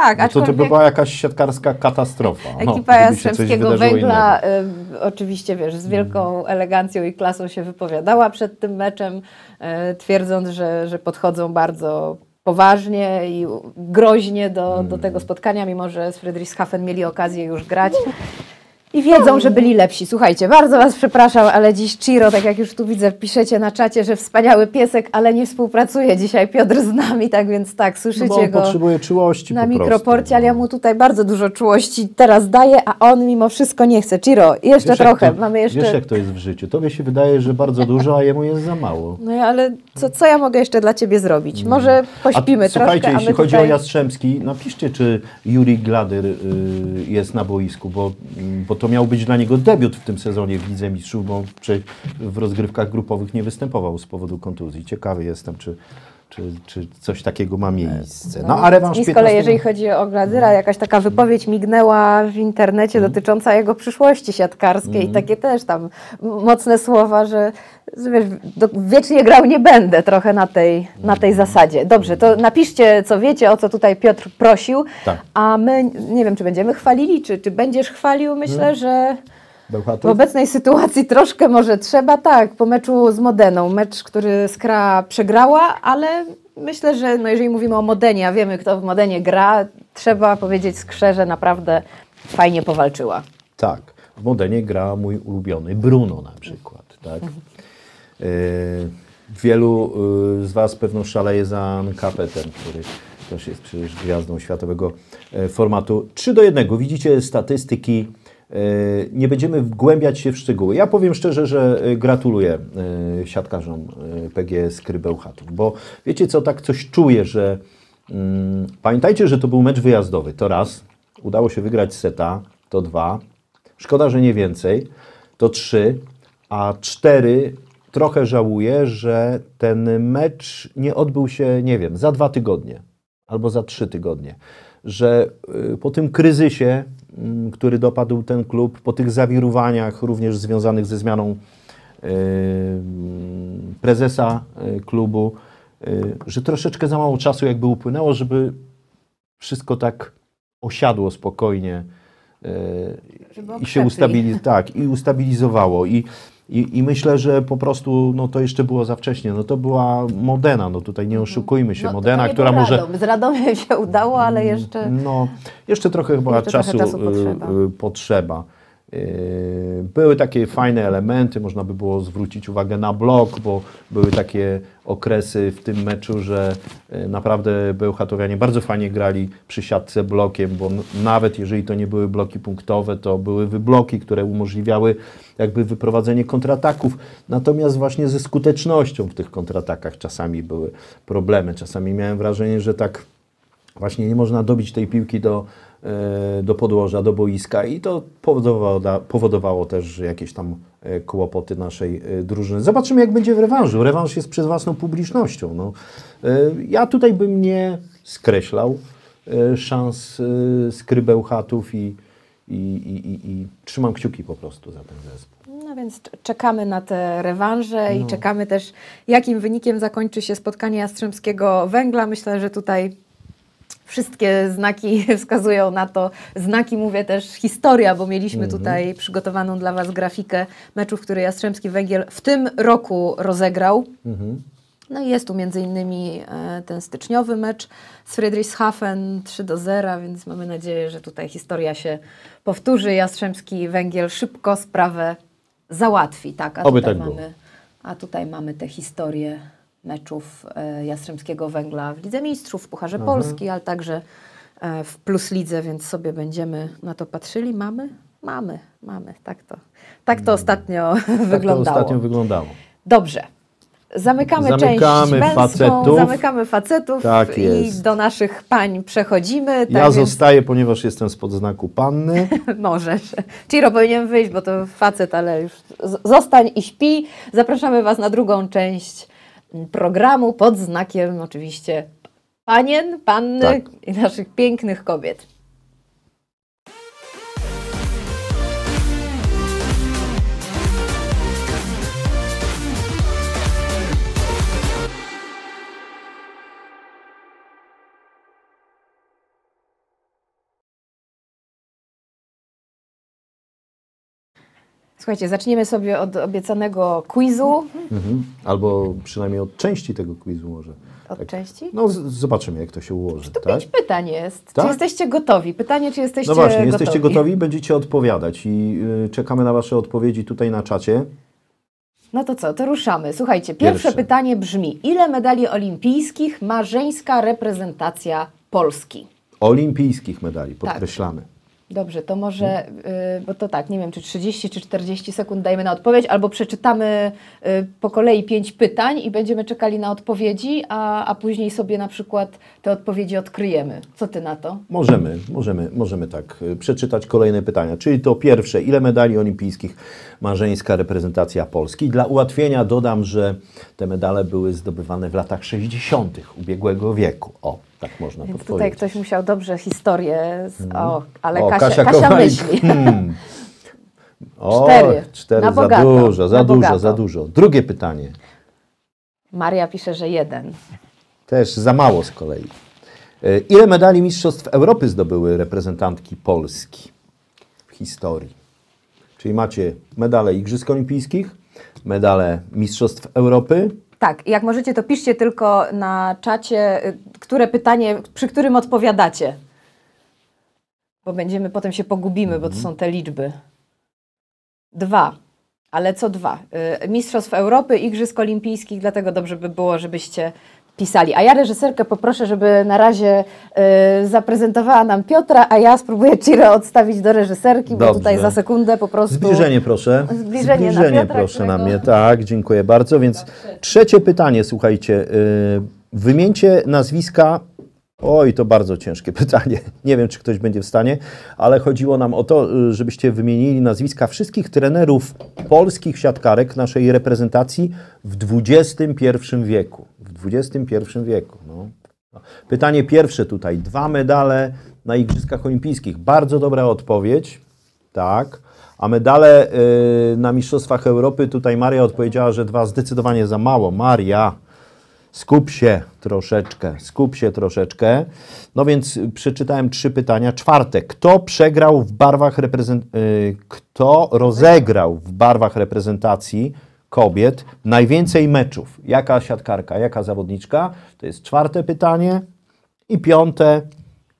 tak, no to, to by była jakaś siatkarska katastrofa. no, Ekipa coś Jastrzębskiego Węgla y, oczywiście, wiesz, z wielką elegancją i klasą się wypowiadała przed tym meczem, y, twierdząc, że, że podchodzą bardzo poważnie i groźnie do, do tego spotkania, mimo że z Friedrichshafen mieli okazję już grać. I wiedzą, że byli lepsi. Słuchajcie, bardzo Was przepraszam, ale dziś Ciro, tak jak już tu widzę, piszecie na czacie, że wspaniały piesek, ale nie współpracuje dzisiaj Piotr z nami, tak więc tak, No słyszycie bo on go potrzebuje czułości na po mikroporcie, ale ja mu tutaj bardzo dużo czułości teraz daję, a on mimo wszystko nie chce. Ciro, jeszcze Wiesz, trochę, to, mamy jeszcze... Wiesz, jak to jest w życiu. Tobie się wydaje, że bardzo dużo, a jemu jest za mało. No ale co, co ja mogę jeszcze dla Ciebie zrobić? Może pośpimy a, Słuchajcie, troszkę, my jeśli chodzi tutaj... o Jastrzębski, napiszcie, czy Juri Gladyr y, jest na boisku, bo, bo to miał być dla niego debiut w tym sezonie w Lidze Mistrzów, bo w rozgrywkach grupowych nie występował z powodu kontuzji. Ciekawy jestem, czy, czy, czy coś takiego ma miejsce. No, a rewanż Mi z 15 kolei, jeżeli chodzi o Gladyra, jakaś taka wypowiedź mignęła w internecie Mhm. dotycząca jego przyszłości siatkarskiej i takie też tam mocne słowa, że, wiesz, wiecznie grał nie będę trochę na tej, na tej zasadzie. Dobrze, to napiszcie, co wiecie, o co tutaj Piotr prosił, Tak. a my, nie wiem, czy będziemy chwalili, czy, czy będziesz chwalił, myślę, Mhm. że... W Bełchatów? obecnej sytuacji troszkę może trzeba, tak, po meczu z Modeną, mecz, który Skra przegrała, ale myślę, że no jeżeli mówimy o Modenie, a wiemy kto w Modenie gra, trzeba powiedzieć Skrze, że naprawdę fajnie powalczyła. Tak. W Modenie gra mój ulubiony Bruno na przykład. Tak? E, wielu e, z Was pewno szaleje za Nkapetem, który też jest przecież gwiazdą światowego e, formatu. 3 do 1. Widzicie statystyki. E, Nie będziemy wgłębiać się w szczegóły. Ja powiem szczerze, że e, gratuluję e, siatkarzom PGS Krybełchatów, bo wiecie co, tak coś czuję, że mm, pamiętajcie, że to był mecz wyjazdowy, to raz. Udało się wygrać seta, to dwa. Szkoda, że nie więcej, to trzy, a cztery trochę żałuję, że ten mecz nie odbył się, nie wiem, za dwa tygodnie albo za trzy tygodnie. Że po tym kryzysie, który dopadł ten klub, po tych zawirowaniach również związanych ze zmianą mm, prezesa y, klubu, y, że troszeczkę za mało czasu jakby upłynęło, żeby wszystko tak osiadło spokojnie i się ustabiliz- tak, i ustabilizowało. I, i, I myślę, że po prostu no, to jeszcze było za wcześnie. No, to była Modena, no tutaj nie oszukujmy się. No, Modena, która może. Radom. Z Radomiem się udało, ale jeszcze... No, jeszcze trochę chyba Jeszcze trochę czasu, czasu y, potrzeba. y, potrzeba. Y, Były takie fajne elementy, można by było zwrócić uwagę na blok, bo były takie okresy w tym meczu, że y, naprawdę Bełchatowianie bardzo fajnie grali przy siatce blokiem, bo nawet jeżeli to nie były bloki punktowe, to były wybloki, które umożliwiały jakby wyprowadzenie kontrataków. Natomiast właśnie ze skutecznością w tych kontratakach czasami były problemy. Czasami miałem wrażenie, że tak właśnie nie można dobić tej piłki do, do podłoża, do boiska i to powodowało, też jakieś tam e, kłopoty naszej e, drużyny. Zobaczymy jak będzie w rewanżu. Rewanż jest przed własną publicznością. No, e, ja tutaj bym nie skreślał e, szans e, skrybełchatów i, i, i, i, trzymam kciuki po prostu za ten zespół. No więc czekamy na te rewanże No. i czekamy też, jakim wynikiem zakończy się spotkanie Jastrzębskiego Węgla. Myślę, że tutaj wszystkie znaki wskazują na to. Znaki mówię też historia, bo mieliśmy Mhm. tutaj przygotowaną dla Was grafikę meczów, które Jastrzębski Węgiel w tym roku rozegrał. Mhm. No i jest tu między innymi e, ten styczniowy mecz z Friedrichshafen 3 do 0, więc mamy nadzieję, że tutaj historia się powtórzy. Jastrzębski Węgiel szybko sprawę załatwi. Tak, a Oby tutaj, tak było. mamy, a tutaj mamy tę historię meczów e, Jastrzębskiego Węgla w Lidze Mistrzów, w Pucharze Polski, ale także e, w Plus Lidze, więc sobie będziemy na to patrzyli. Mamy? Mamy, mamy. Tak to, tak to ostatnio Tak to wyglądało. ostatnio wyglądało. Dobrze. Zamykamy, Zamykamy część męską, facetów. zamykamy facetów Tak i do naszych pań przechodzimy. Ja tak więc zostaję, ponieważ jestem spod znaku panny. możesz. Ciro powinien wyjść, bo to facet, ale już zostań i śpi. Zapraszamy Was na drugą część programu pod znakiem oczywiście panien, panny Tak. i naszych pięknych kobiet. Słuchajcie, zaczniemy sobie od obiecanego quizu. Mhm. Albo przynajmniej od części tego quizu może. Od Tak. części? No z- zobaczymy, jak to się ułoży. To tak? pięć pytań jest. Tak? Czy jesteście gotowi? Pytanie, czy jesteście No właśnie, gotowi? jesteście gotowi, będziecie odpowiadać i y, czekamy na Wasze odpowiedzi tutaj na czacie. No to co, to ruszamy. Słuchajcie, pierwsze, Pierwsze. pytanie brzmi: ile medali olimpijskich ma żeńska reprezentacja Polski? Olimpijskich medali, Tak. podkreślamy. Dobrze, to może, y, bo to tak, nie wiem, czy 30 czy 40 sekund dajemy na odpowiedź, albo przeczytamy y, po kolei pięć pytań i będziemy czekali na odpowiedzi, a, a później sobie na przykład te odpowiedzi odkryjemy. Co ty na to? Możemy, możemy, możemy tak y, przeczytać kolejne pytania. Czyli to pierwsze, ile medali olimpijskich ma żeńska reprezentacja Polski? Dla ułatwienia dodam, że te medale były zdobywane w latach 60. ubiegłego wieku. O, tak można Więc tutaj ktoś musiał dobrze historię, z, o, ale O, Kasia, Kasia, Kowalik. myśli. Hmm. O, Cztery. cztery za dużo, za dużo, za dużo. Drugie pytanie. Maria pisze, że jeden. Też za mało z kolei. E, Ile medali Mistrzostw Europy zdobyły reprezentantki Polski w historii? Czyli macie medale Igrzysk Olimpijskich, medale Mistrzostw Europy. Tak, jak możecie, to piszcie tylko na czacie, y, które pytanie, przy którym odpowiadacie. Bo będziemy, potem się pogubimy, bo to są te liczby. Dwa. Ale co dwa? Y, Mistrzostw Europy, Igrzysk Olimpijskich, dlatego dobrze by było, żebyście pisali. A ja reżyserkę poproszę, żeby na razie y, zaprezentowała nam Piotra, a ja spróbuję Ciro odstawić do reżyserki, bo Dobrze. tutaj za sekundę po prostu... Zbliżenie proszę. Zbliżenie na Piotra, proszę na którego- mnie. Tak, dziękuję bardzo. Więc trzecie pytanie, słuchajcie. y, Wymieńcie nazwiska. Oj, to bardzo ciężkie pytanie. Nie wiem, czy ktoś będzie w stanie, ale chodziło nam o to, y, żebyście wymienili nazwiska wszystkich trenerów polskich siatkarek naszej reprezentacji w XXI wieku. W XXI wieku. No. Pytanie pierwsze tutaj. Dwa medale na Igrzyskach Olimpijskich. Bardzo dobra odpowiedź. Tak. A medale y, na Mistrzostwach Europy, tutaj Maria odpowiedziała, że dwa zdecydowanie za mało. Maria, skup się troszeczkę, skup się troszeczkę. No więc przeczytałem trzy pytania. Czwarte, kto przegrał w barwach reprezent... y, kto rozegrał w barwach reprezentacji kobiet najwięcej meczów? Jaka siatkarka, jaka zawodniczka? To jest czwarte pytanie. I piąte,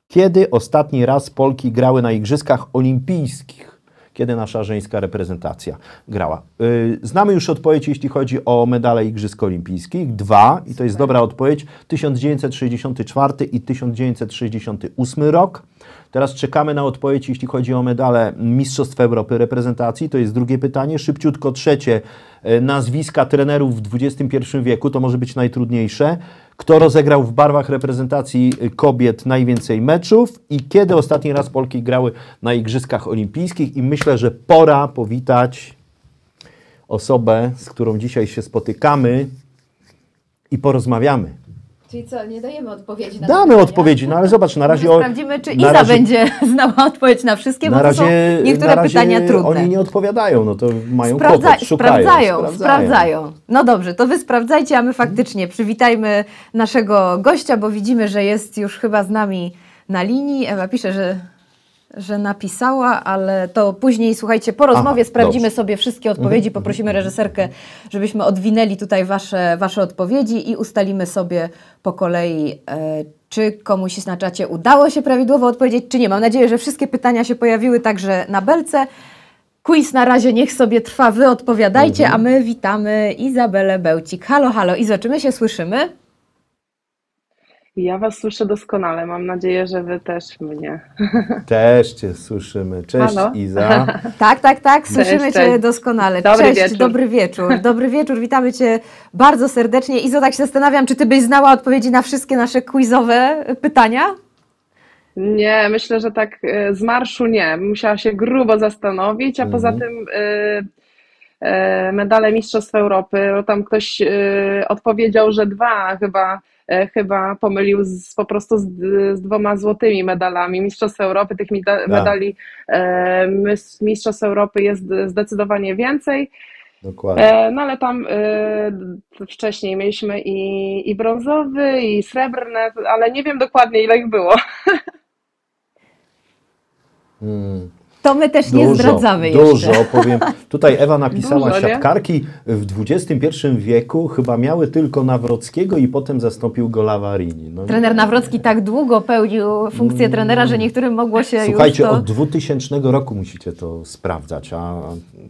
kiedy ostatni raz Polki grały na Igrzyskach Olimpijskich? Kiedy nasza żeńska reprezentacja grała? Yy, Znamy już odpowiedź, jeśli chodzi o medale Igrzysk Olimpijskich. Dwa, i to jest dobra odpowiedź, 1964 i 1968 rok. Teraz czekamy na odpowiedź, jeśli chodzi o medale Mistrzostw Europy reprezentacji. To jest drugie pytanie. Szybciutko trzecie, e, nazwiska trenerów w XXI wieku, to może być najtrudniejsze. Kto rozegrał w barwach reprezentacji y, kobiet najwięcej meczów i kiedy ostatni raz Polki grały na Igrzyskach Olimpijskich? I myślę, że pora powitać osobę, z którą dzisiaj się spotykamy i porozmawiamy. Czyli co, nie dajemy odpowiedzi na Damy odpowiedzi, no ale zobacz, na razie... Sprawdzimy, czy Iza razie- będzie znała odpowiedź na wszystkie, bo na razie, to są niektóre na razie pytania trudne. Oni nie odpowiadają, no to mają Sprawdza- kłopot, szukają, sprawdzają, sprawdzają, No dobrze, to wy sprawdzajcie, a my faktycznie przywitajmy naszego gościa, bo widzimy, że jest już chyba z nami na linii. Ewa pisze, że, że napisała, ale to później, słuchajcie, po rozmowie Aha, sprawdzimy dobrze. Mhm. sobie wszystkie odpowiedzi, poprosimy reżyserkę, żebyśmy odwinęli tutaj wasze, wasze odpowiedzi i ustalimy sobie po kolei, e, czy komuś na czacie udało się prawidłowo odpowiedzieć, czy nie. Mam nadzieję, że wszystkie pytania się pojawiły także na belce. Quiz na razie niech sobie trwa, wy odpowiadajcie, Mhm. a my witamy Izabelę Bełcik. Halo, halo, Izo, czy my się słyszymy? Ja Was słyszę doskonale. Mam nadzieję, że Wy też mnie. Też Cię słyszymy. Cześć Halo. Iza. Tak, tak, tak, słyszymy Cześć, Cię cześć. doskonale. Dobry Cześć, wieczór. dobry wieczór. Dobry wieczór, witamy Cię bardzo serdecznie. Izo, tak się zastanawiam, czy Ty byś znała odpowiedzi na wszystkie nasze quizowe pytania? Nie, myślę, że tak e, z marszu nie. Musiała się grubo zastanowić, a poza tym e, e, medale Mistrzostw Europy, tam ktoś odpowiedział, że dwa chyba. E, Chyba pomylił z, po prostu z, z dwoma złotymi medalami. Mistrzostw Europy, tych meda- medali e, mis- Mistrzostw Europy jest zdecydowanie więcej. Dokładnie. E, No ale tam e, wcześniej mieliśmy i, i brązowy, i srebrne, ale nie wiem dokładnie ile ich było. Mm. To my też nie zdradzamy Dużo, jeszcze. powiem. Tutaj Ewa napisała, Dużo, siatkarki w XXI wieku chyba miały tylko Nawrockiego i potem zastąpił go Lavarini. No, Trener Nawrocki tak długo pełnił funkcję trenera, że niektórym mogło się Słuchajcie, już to... od 2000 roku musicie to sprawdzać, a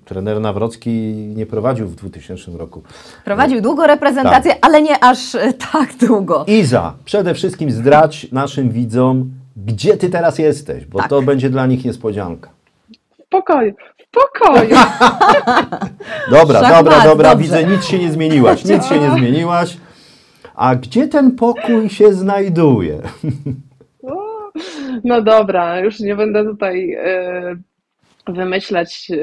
trener Nawrocki nie prowadził w 2000 roku. Prowadził długo reprezentację, ale nie aż e, tak długo. Iza, przede wszystkim zdradź naszym widzom, gdzie ty teraz jesteś, bo Tak. to będzie dla nich niespodzianka. W pokoju, w pokoju. Dobra, Szachmat, dobra, dobra, dobrze. widzę, nic się nie zmieniłaś, nic się nie zmieniłaś. A gdzie ten pokój się znajduje? No dobra, już nie będę tutaj e, wymyślać e,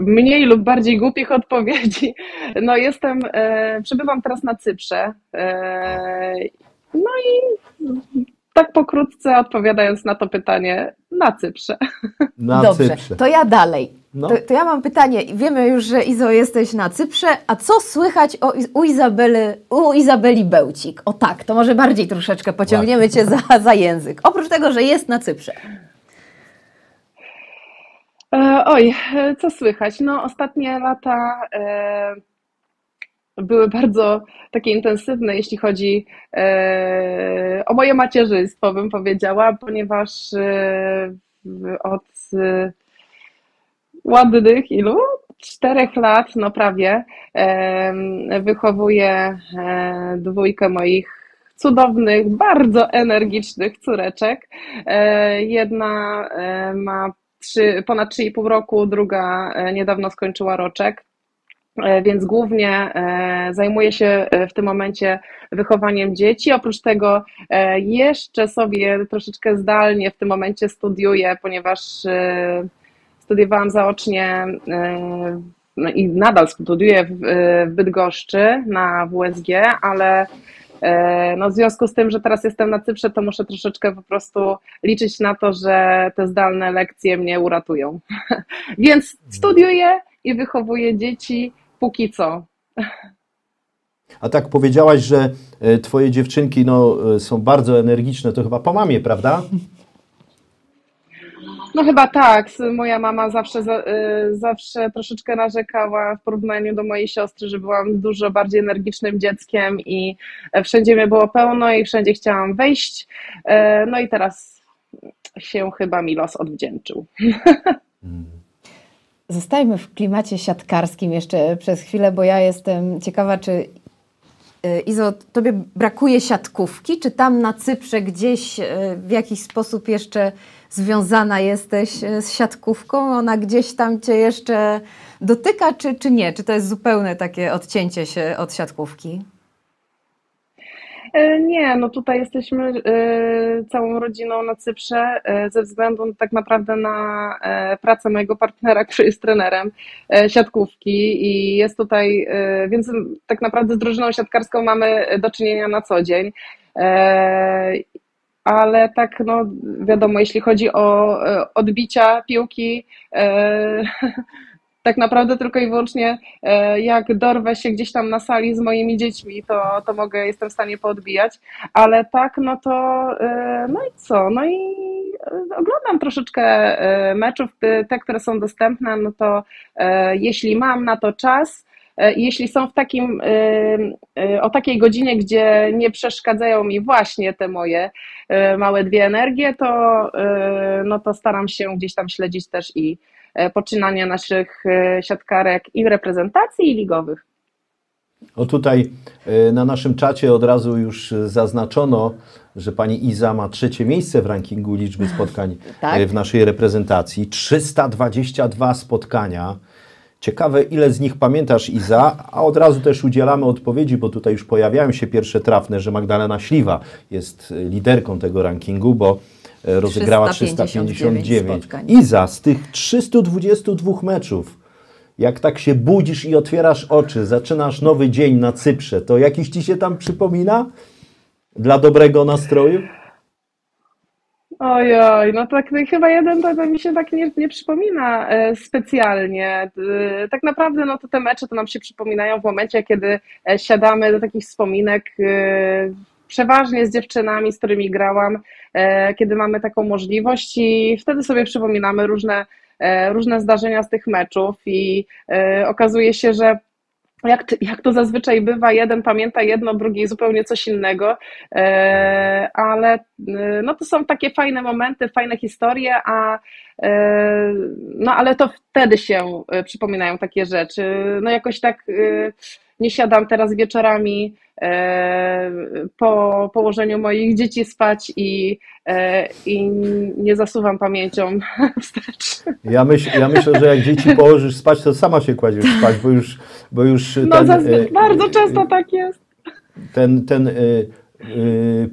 mniej lub bardziej głupich odpowiedzi. No jestem, e, przebywam teraz na Cyprze. E, no i tak pokrótce odpowiadając na to pytanie, na Cyprze. Na Dobrze, Cyprze. to ja dalej. No. To, to ja mam pytanie. Wiemy już, że Izo jesteś na Cyprze, a co słychać o, u, Izabely, u Izabeli Bełcik? O tak, to może bardziej troszeczkę pociągniemy Cię za, za język. Oprócz tego, że jest na Cyprze. E, Oj, e, co słychać? No, ostatnie lata e, były bardzo takie intensywne, jeśli chodzi e, o moje macierzyństwo, bym powiedziała, ponieważ e, od e, ładnych ilu? Czterech lat, no prawie, wychowuję dwójkę moich cudownych, bardzo energicznych córeczek. Jedna ma trzy, ponad 3,5 roku, druga niedawno skończyła roczek. E, Więc głównie e, zajmuję się e, w tym momencie wychowaniem dzieci. Oprócz tego jeszcze sobie troszeczkę zdalnie w tym momencie studiuję, ponieważ studiowałam zaocznie no i nadal studiuję w, Bydgoszczy na WSG, ale no w związku z tym, że teraz jestem na Cyprze, to muszę troszeczkę po prostu liczyć na to, że te zdalne lekcje mnie uratują. Więc studiuję i wychowuję dzieci póki co. A tak powiedziałaś, że e, twoje dziewczynki no, e, są bardzo energiczne, to chyba po mamie, prawda? No chyba tak. Moja mama zawsze, za- y, zawsze troszeczkę narzekała w porównaniu do mojej siostry, że byłam dużo bardziej energicznym dzieckiem i e, wszędzie mnie było pełno i wszędzie chciałam wejść. E, No i teraz się chyba mi los odwdzięczył. Zostajmy w klimacie siatkarskim jeszcze przez chwilę, bo ja jestem ciekawa, czy y, Izo, tobie brakuje siatkówki, czy tam na Cyprze gdzieś y, w jakiś sposób jeszcze związana jesteś y, z siatkówką? Ona gdzieś tam cię jeszcze dotyka, czy, czy nie? Czy to jest zupełne takie odcięcie się od siatkówki? E, Nie, no tutaj jesteśmy e, całą rodziną na Cyprze e, ze względu tak naprawdę na pracę mojego partnera, który jest trenerem siatkówki i jest tutaj, więc tak naprawdę z drużyną siatkarską mamy do czynienia na co dzień. Ale tak, no wiadomo, jeśli chodzi o odbicia piłki, tak naprawdę tylko i wyłącznie e, jak dorwę się gdzieś tam na sali z moimi dziećmi, to, to mogę, jestem w stanie poodbijać, ale tak, no to e, no i co, no i e, oglądam troszeczkę meczów, te, które są dostępne, no to jeśli mam na to czas, jeśli są w takim, o takiej godzinie, gdzie nie przeszkadzają mi właśnie te moje małe dwie energie, to, no to staram się gdzieś tam śledzić też i poczynania naszych e, siatkarek i w reprezentacji i ligowych. O tutaj e, na naszym czacie od razu już e, zaznaczono, że pani Iza ma trzecie miejsce w rankingu liczby spotkań Tak. e, w naszej reprezentacji. 322 spotkania. Ciekawe, ile z nich pamiętasz, Iza, a od razu też udzielamy odpowiedzi, bo tutaj już pojawiają się pierwsze trafne, że Magdalena Śliwa jest e, liderką tego rankingu, bo e, rozegrała 359 359. spotkań. Iza, z tych 322 meczów, jak tak się budzisz i otwierasz oczy, zaczynasz nowy dzień na Cyprze, to jakiś ci się tam przypomina? Dla dobrego nastroju? Ojoj, no tak no chyba jeden to, to mi się tak nie, nie przypomina e, specjalnie. E, Tak naprawdę no to te mecze to nam się przypominają w momencie, kiedy e, siadamy do takich wspominek e, przeważnie z dziewczynami, z którymi grałam, e, kiedy mamy taką możliwość i wtedy sobie przypominamy różne, e, różne zdarzenia z tych meczów i e, okazuje się, że jak, jak to zazwyczaj bywa, jeden pamięta jedno, drugi zupełnie coś innego, ale no to są takie fajne momenty, fajne historie, a no ale to wtedy się przypominają takie rzeczy. No jakoś tak nie siadam teraz wieczorami po położeniu moich dzieci spać i, i nie zasuwam pamięcią wstecz. Ja, myśl, ja myślę, że jak dzieci położysz spać, to sama się kładziesz spać, bo już, bo już no, ten, zazwy- bardzo często tak jest. Ten, ten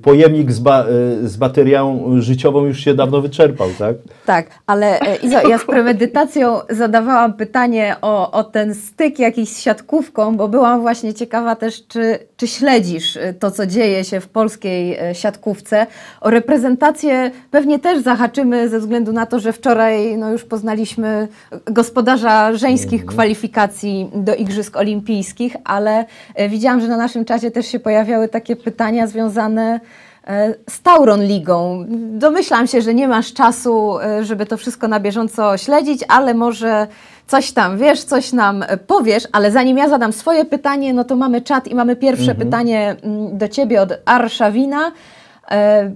pojemnik z, ba, y, z, baterią życiową już się dawno wyczerpał, tak? Tak, ale e, Izo, ja z premedytacją zadawałam pytanie o, o ten styk jakiś z siatkówką, bo byłam właśnie ciekawa też, czy, czy śledzisz y, to, co dzieje się w polskiej e, siatkówce. O reprezentację pewnie też zahaczymy ze względu na to, że wczoraj no, już poznaliśmy gospodarza żeńskich mhm. kwalifikacji do Igrzysk Olimpijskich, ale e, widziałam, że na naszym czasie też się pojawiały takie pytania związane e, z Tauron Ligą. Domyślam się, że nie masz czasu, e, żeby to wszystko na bieżąco śledzić, ale może coś tam wiesz, coś nam powiesz, ale zanim ja zadam swoje pytanie, no to mamy czat i mamy pierwsze mhm. pytanie mm, do Ciebie od Arszawina. E,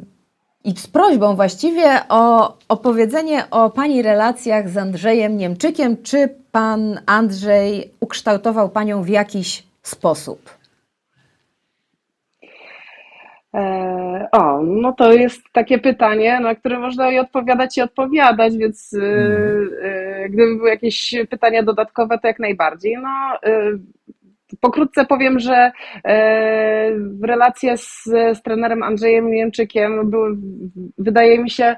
I z prośbą właściwie o opowiedzenie o Pani relacjach z Andrzejem Niemczykiem. Czy Pan Andrzej ukształtował Panią w jakiś sposób? E, o, no to jest takie pytanie, na które można i odpowiadać i odpowiadać, więc mm. gdyby były jakieś pytania dodatkowe, to jak najbardziej. No, pokrótce powiem, że relacje z, z trenerem Andrzejem Niemczykiem były, wydaje mi się,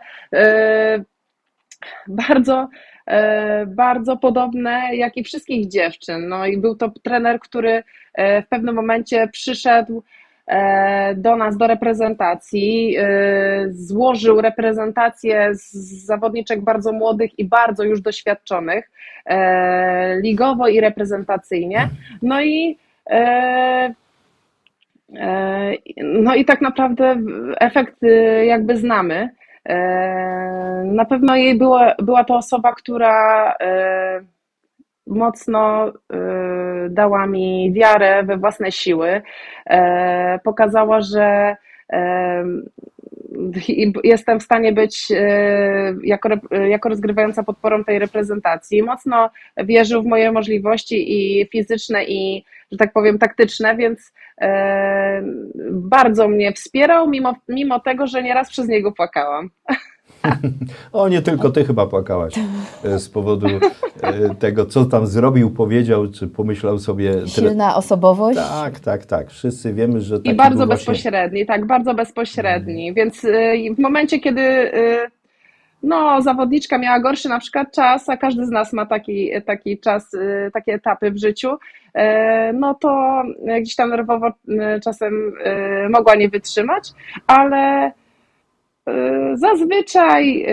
bardzo bardzo podobne jak i wszystkich dziewczyn. No i był to trener, który w pewnym momencie przyszedł E, do nas, do reprezentacji. E, złożył reprezentację z zawodniczek bardzo młodych i bardzo już doświadczonych, e, ligowo i reprezentacyjnie. No i no i tak naprawdę efekt jakby znamy. Na pewno jej była, była to osoba, która mocno y, dała mi wiarę we własne siły. E, pokazała, że jestem w stanie być jako, jako rozgrywająca podporą tej reprezentacji. Mocno wierzył w moje możliwości i fizyczne, i że tak powiem taktyczne, więc bardzo mnie wspierał, mimo, mimo tego, że nieraz przez niego płakałam. o, nie tylko ty chyba płakałaś e, z powodu e, tego, co tam zrobił, powiedział, czy pomyślał sobie. Silna osobowość. Tak, tak, tak. Wszyscy wiemy, że I bardzo bezpośredni, tak, bardzo bezpośredni. Hmm. Więc e, w momencie, kiedy no, zawodniczka miała gorszy na przykład czas, a każdy z nas ma taki, taki czas, takie etapy w życiu, no to gdzieś tam nerwowo czasem mogła nie wytrzymać, ale zazwyczaj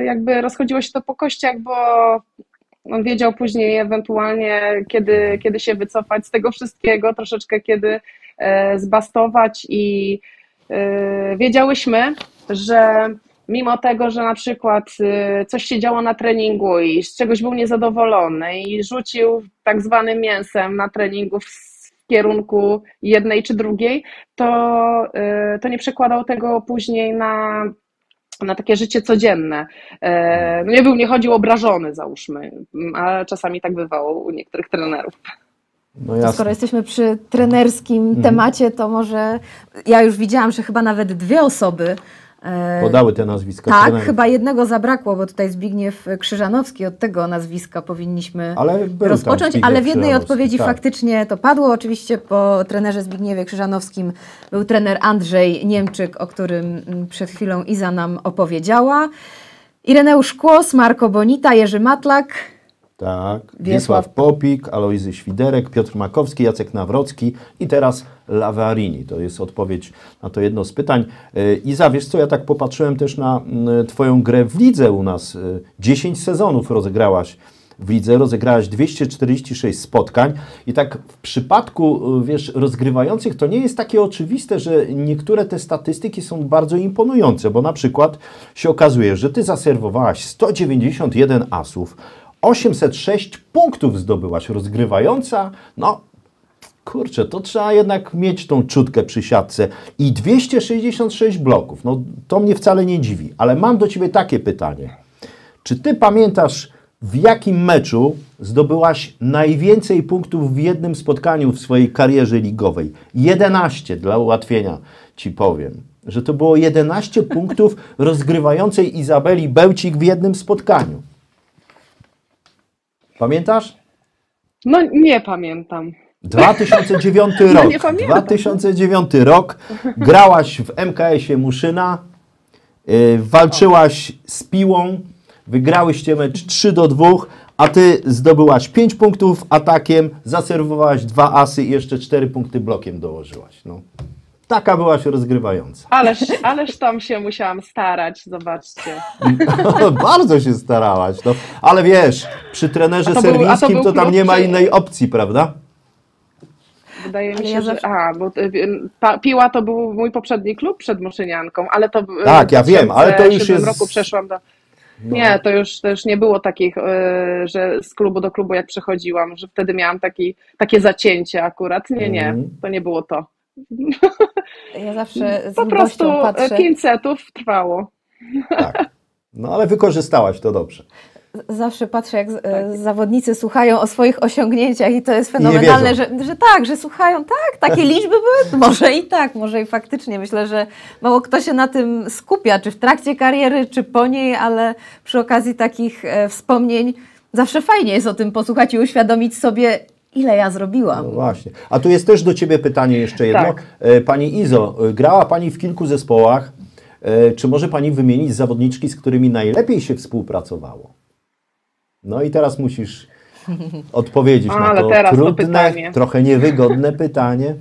y, jakby rozchodziło się to po kościach, bo on wiedział później ewentualnie, kiedy, kiedy się wycofać z tego wszystkiego, troszeczkę kiedy e, zbastować i e, wiedziałyśmy, że mimo tego, że na przykład e, coś się działo na treningu i z czegoś był niezadowolony i rzucił tak zwanym mięsem na treningu w kierunku jednej czy drugiej, to, y, to nie przekładał tego później na, na takie życie codzienne. E, no nie był, nie chodził obrażony, załóżmy, a czasami tak bywało u niektórych trenerów. No skoro jesteśmy przy trenerskim mhm. temacie, to może ja już widziałam, że chyba nawet dwie osoby Podały te nazwiska. Tak, trenerów. chyba jednego zabrakło, bo tutaj Zbigniew Krzyżanowski, od tego nazwiska powinniśmy ale rozpocząć, ale w jednej odpowiedzi tak. faktycznie to padło. Oczywiście po trenerze Zbigniewie Krzyżanowskim był trener Andrzej Niemczyk, o którym przed chwilą Iza nam opowiedziała. Ireneusz Kłos, Marko Bonita, Jerzy Matlak, tak, Wiesław Popik, Alojzy Świderek, Piotr Makowski, Jacek Nawrocki i teraz Lavearini. To jest odpowiedź na to jedno z pytań. E, Iza, wiesz co, ja tak popatrzyłem też na Twoją grę w lidze u nas. 10 e, sezonów rozegrałaś w lidze, rozegrałaś 246 spotkań i tak w przypadku, y, wiesz, rozgrywających to nie jest takie oczywiste, że niektóre te statystyki są bardzo imponujące, bo na przykład się okazuje, że ty zaserwowałaś 191 asów, 806 punktów zdobyłaś rozgrywająca, no kurczę, to trzeba jednak mieć tą czutkę przy siatce i 266 bloków, no to mnie wcale nie dziwi, ale mam do Ciebie takie pytanie. Czy Ty pamiętasz, w jakim meczu zdobyłaś najwięcej punktów w jednym spotkaniu w swojej karierze ligowej? 11 dla ułatwienia Ci powiem, że to było 11 punktów rozgrywającej Izabeli Bełcik w jednym spotkaniu. Pamiętasz? No nie pamiętam. 2009 No rok. nie pamiętam. 2009 rok. Grałaś w MKS-ie Muszyna, y, walczyłaś z Piłą, wygrałyście mecz 3 do 2, a ty zdobyłaś 5 punktów atakiem, zaserwowałaś dwa asy i jeszcze 4 punkty blokiem dołożyłaś. No. Taka byłaś rozgrywająca. Ależ, ależ tam się musiałam starać, zobaczcie. Bardzo się starałaś. No. Ale wiesz, przy trenerze A to był- to serwińskim był to tam klub, nie ma innej opcji, prawda? Wydaje mi Ale się, ja że. zawsze- A, bo y, y, pa, Piła to był mój poprzedni klub przed Muszynianką, ale to. Tak, ja w wiem, ale to już 2007 jest- roku przeszłam do. No. Nie, to już, to już nie było takich, y, że z klubu do klubu jak przechodziłam, że wtedy miałam taki, takie zacięcie akurat. Nie, nie, Mhm. to nie było to. Ja zawsze z Po prostu y, patrzę. pięć setów trwało. Tak. No ale wykorzystałaś to dobrze. Zawsze patrzę, jak e, zawodnicy słuchają o swoich osiągnięciach i to jest fenomenalne, że, że tak, że słuchają, tak, takie liczby były, może i tak, może i faktycznie. Myślę, że mało kto się na tym skupia, czy w trakcie kariery, czy po niej, ale przy okazji takich e, wspomnień zawsze fajnie jest o tym posłuchać i uświadomić sobie, ile ja zrobiłam. No właśnie. A tu jest też do Ciebie pytanie jeszcze jedno. Tak. E, Pani Izo, e, grała Pani w kilku zespołach. E, Czy może Pani wymienić zawodniczki, z którymi najlepiej się współpracowało? No i teraz musisz odpowiedzieć na Ale to teraz to trudne, pytanie. trochę niewygodne pytanie.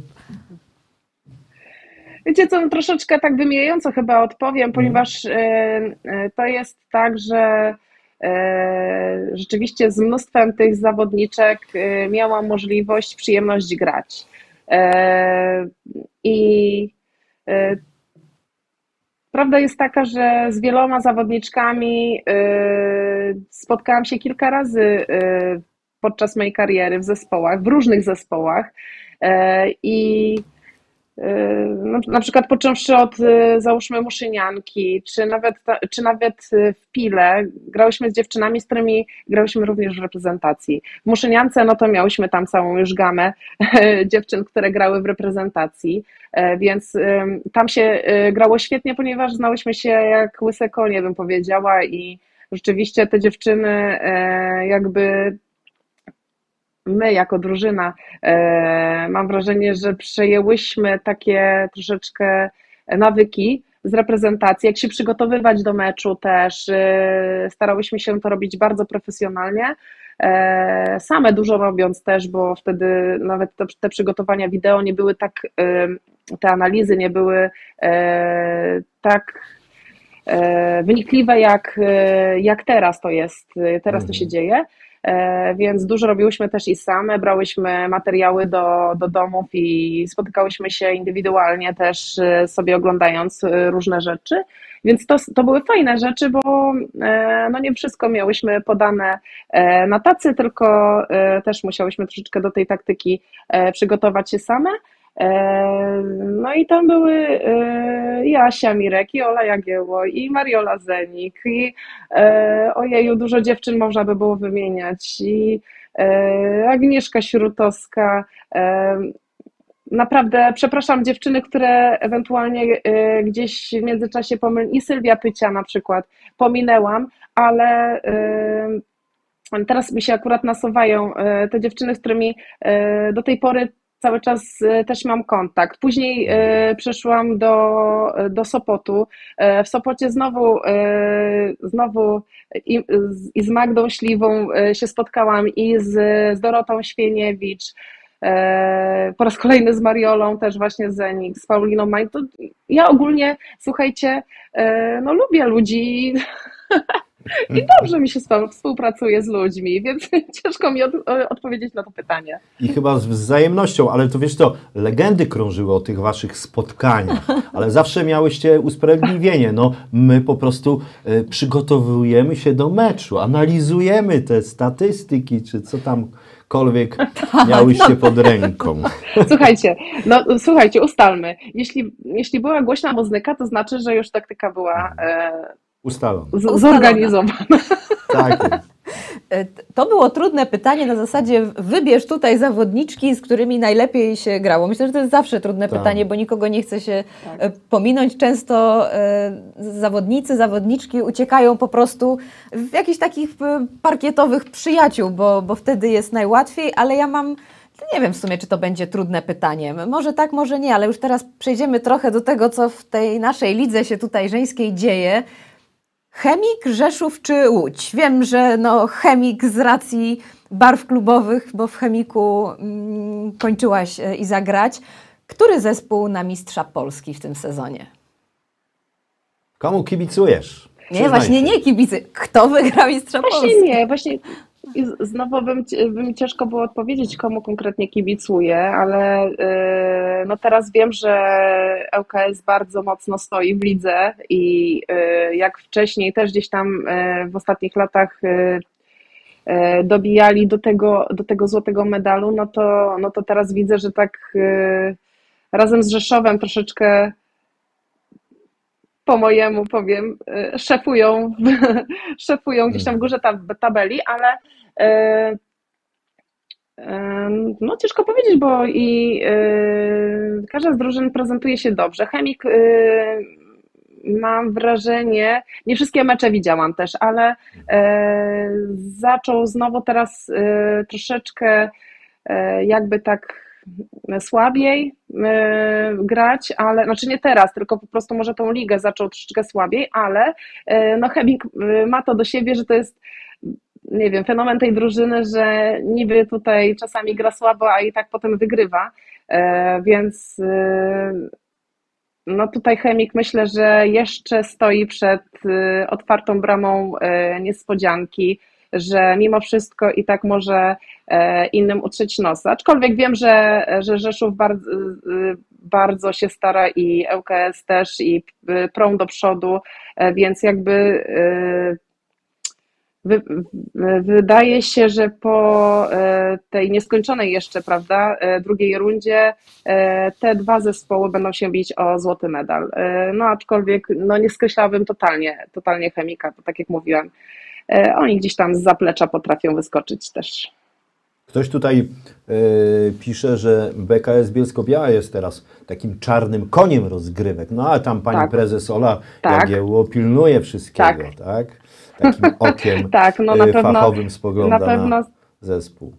Wiecie co, no troszeczkę tak wymijająco chyba odpowiem, ponieważ e, e, to jest tak, że rzeczywiście z mnóstwem tych zawodniczek e, miałam możliwość, przyjemność grać. E, I e, prawda jest taka, że z wieloma zawodniczkami e, spotkałam się kilka razy e, podczas mojej kariery w zespołach, w różnych zespołach. E, I na przykład począwszy od y, załóżmy muszynianki, czy nawet, czy nawet y, w Pile, grałyśmy z dziewczynami, z którymi grałyśmy również w reprezentacji. W muszyniance, no to miałyśmy tam całą już gamę dziewczyn, które grały w reprezentacji, e, więc tam się y, grało świetnie, ponieważ znałyśmy się jak łyse konie, bym powiedziała i rzeczywiście te dziewczyny e, jakby my jako drużyna e, mam wrażenie, że przejęłyśmy takie troszeczkę nawyki z reprezentacji, jak się przygotowywać do meczu też, e, starałyśmy się to robić bardzo profesjonalnie, e, same dużo robiąc też, bo wtedy nawet te, przygotowania wideo nie były tak, te analizy nie były tak wynikliwe jak, jak teraz to jest, teraz to się dzieje. E, Więc dużo robiłyśmy też i same, brałyśmy materiały do, do domów i spotykałyśmy się indywidualnie też e, sobie oglądając e, różne rzeczy. Więc to, to były fajne rzeczy, bo no nie wszystko miałyśmy podane na tacy, tylko też musiałyśmy troszeczkę do tej taktyki przygotować się same. E, No i tam były e, i Asia Mirek, i Ola Jagiełło, i Mariola Zenik, i e, ojeju, dużo dziewczyn można by było wymieniać, i e, Agnieszka Śrutowska. e, Naprawdę, przepraszam dziewczyny, które ewentualnie e, gdzieś w międzyczasie pomyl... i Sylwia Pycia na przykład pominęłam, ale e, teraz mi się akurat nasuwają e, te dziewczyny, z którymi e, do tej pory cały czas e, też mam kontakt. Później e, przeszłam do, do Sopotu. E, W Sopocie znowu, znowu i, i z Magdą Śliwą się spotkałam i z, z Dorotą Świeniewicz. Po raz kolejny z Mariolą, też właśnie z Zenik, z Pauliną Majn. To ja ogólnie, słuchajcie, no lubię ludzi, I dobrze mi się współpracuje z ludźmi, więc ciężko mi od, odpowiedzieć na to pytanie. I chyba z wzajemnością, ale to wiesz co, legendy krążyły o tych waszych spotkaniach, ale zawsze miałyście usprawiedliwienie. No, my po prostu e, przygotowujemy się do meczu, analizujemy te statystyki, czy co tamkolwiek miałyście pod ręką. Słuchajcie, no słuchajcie, ustalmy. Jeśli, jeśli była głośna muzyka, to znaczy, że już taktyka była e, Ustalone. z. Tak jest. E, To było trudne pytanie na zasadzie wybierz tutaj zawodniczki, z którymi najlepiej się grało. Myślę, że to jest zawsze trudne Tak. pytanie, bo nikogo nie chce się e, pominąć. Często e, zawodnicy, zawodniczki uciekają po prostu w jakichś takich parkietowych przyjaciół, bo, bo wtedy jest najłatwiej, ale ja mam nie wiem w sumie, czy to będzie trudne pytanie. Może tak, może nie, ale już teraz przejdziemy trochę do tego, co w tej naszej lidze się tutaj żeńskiej dzieje. Chemik, Rzeszów czy Łódź? Wiem, że no, chemik z racji barw klubowych, bo w chemiku mm, kończyłaś e, i zagrać. Który zespół na mistrza Polski w tym sezonie? Komu kibicujesz? Nie, Przyznaj właśnie się. nie kibicy. Kto wygra mistrza Właśnie Polski? nie, właśnie i z- znowu bym, by mi ciężko było odpowiedzieć, komu konkretnie kibicuję, ale y, no teraz wiem, że ŁKS bardzo mocno stoi w lidze i y, jak wcześniej też gdzieś tam y, w ostatnich latach y, y, dobijali do tego, do tego złotego medalu, no to, no to teraz widzę, że tak y, razem z Rzeszowem troszeczkę po mojemu powiem, szefują, szefują gdzieś tam w górze tab- tabeli, ale no ciężko powiedzieć, bo i y, każda z drużyn prezentuje się dobrze. Chemik y, mam wrażenie, nie wszystkie mecze widziałam też, ale zaczął znowu teraz troszeczkę jakby tak słabiej grać, ale znaczy nie teraz, tylko po prostu może tą ligę zaczął troszeczkę słabiej, ale no Chemik y, ma to do siebie, że to jest nie wiem, fenomen tej drużyny, że niby tutaj czasami gra słabo, a i tak potem wygrywa, E, więc y, no tutaj Chemik myślę, że jeszcze stoi przed y, otwartą bramą niespodzianki, że mimo wszystko i tak może e, innym utrzeć nosa. Aczkolwiek wiem, że, że Rzeszów bardzo, bardzo się stara i ŁKS też i prą do przodu, e, więc jakby wydaje się, że po e, tej nieskończonej jeszcze, prawda, e, drugiej rundzie e, te dwa zespoły będą się bić o złoty medal. No aczkolwiek no nie skreślałabym totalnie, totalnie chemika, bo tak jak mówiłam, oni gdzieś tam z zaplecza potrafią wyskoczyć też. Ktoś tutaj e, pisze, że BKS Bielsko-Biała jest teraz takim czarnym koniem rozgrywek. No a tam pani Tak. prezes Ola Tak. Jagiełło pilnuje wszystkiego, tak? Takim okiem Tak, no na e, pewno- fachowym spogląda Na na, pewno zespół.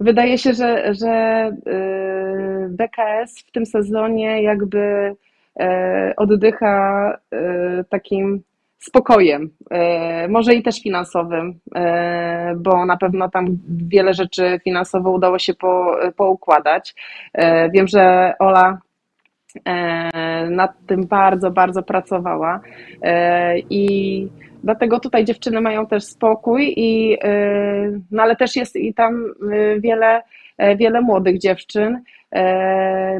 Wydaje się, że, że y, BKS w tym sezonie jakby e, oddycha e, takim spokojem, e, może i też finansowym, e, bo na pewno tam wiele rzeczy finansowo udało się po, poukładać. E, Wiem, że Ola nad tym bardzo, bardzo pracowała i dlatego tutaj dziewczyny mają też spokój i no ale też jest i tam wiele, wiele młodych dziewczyn,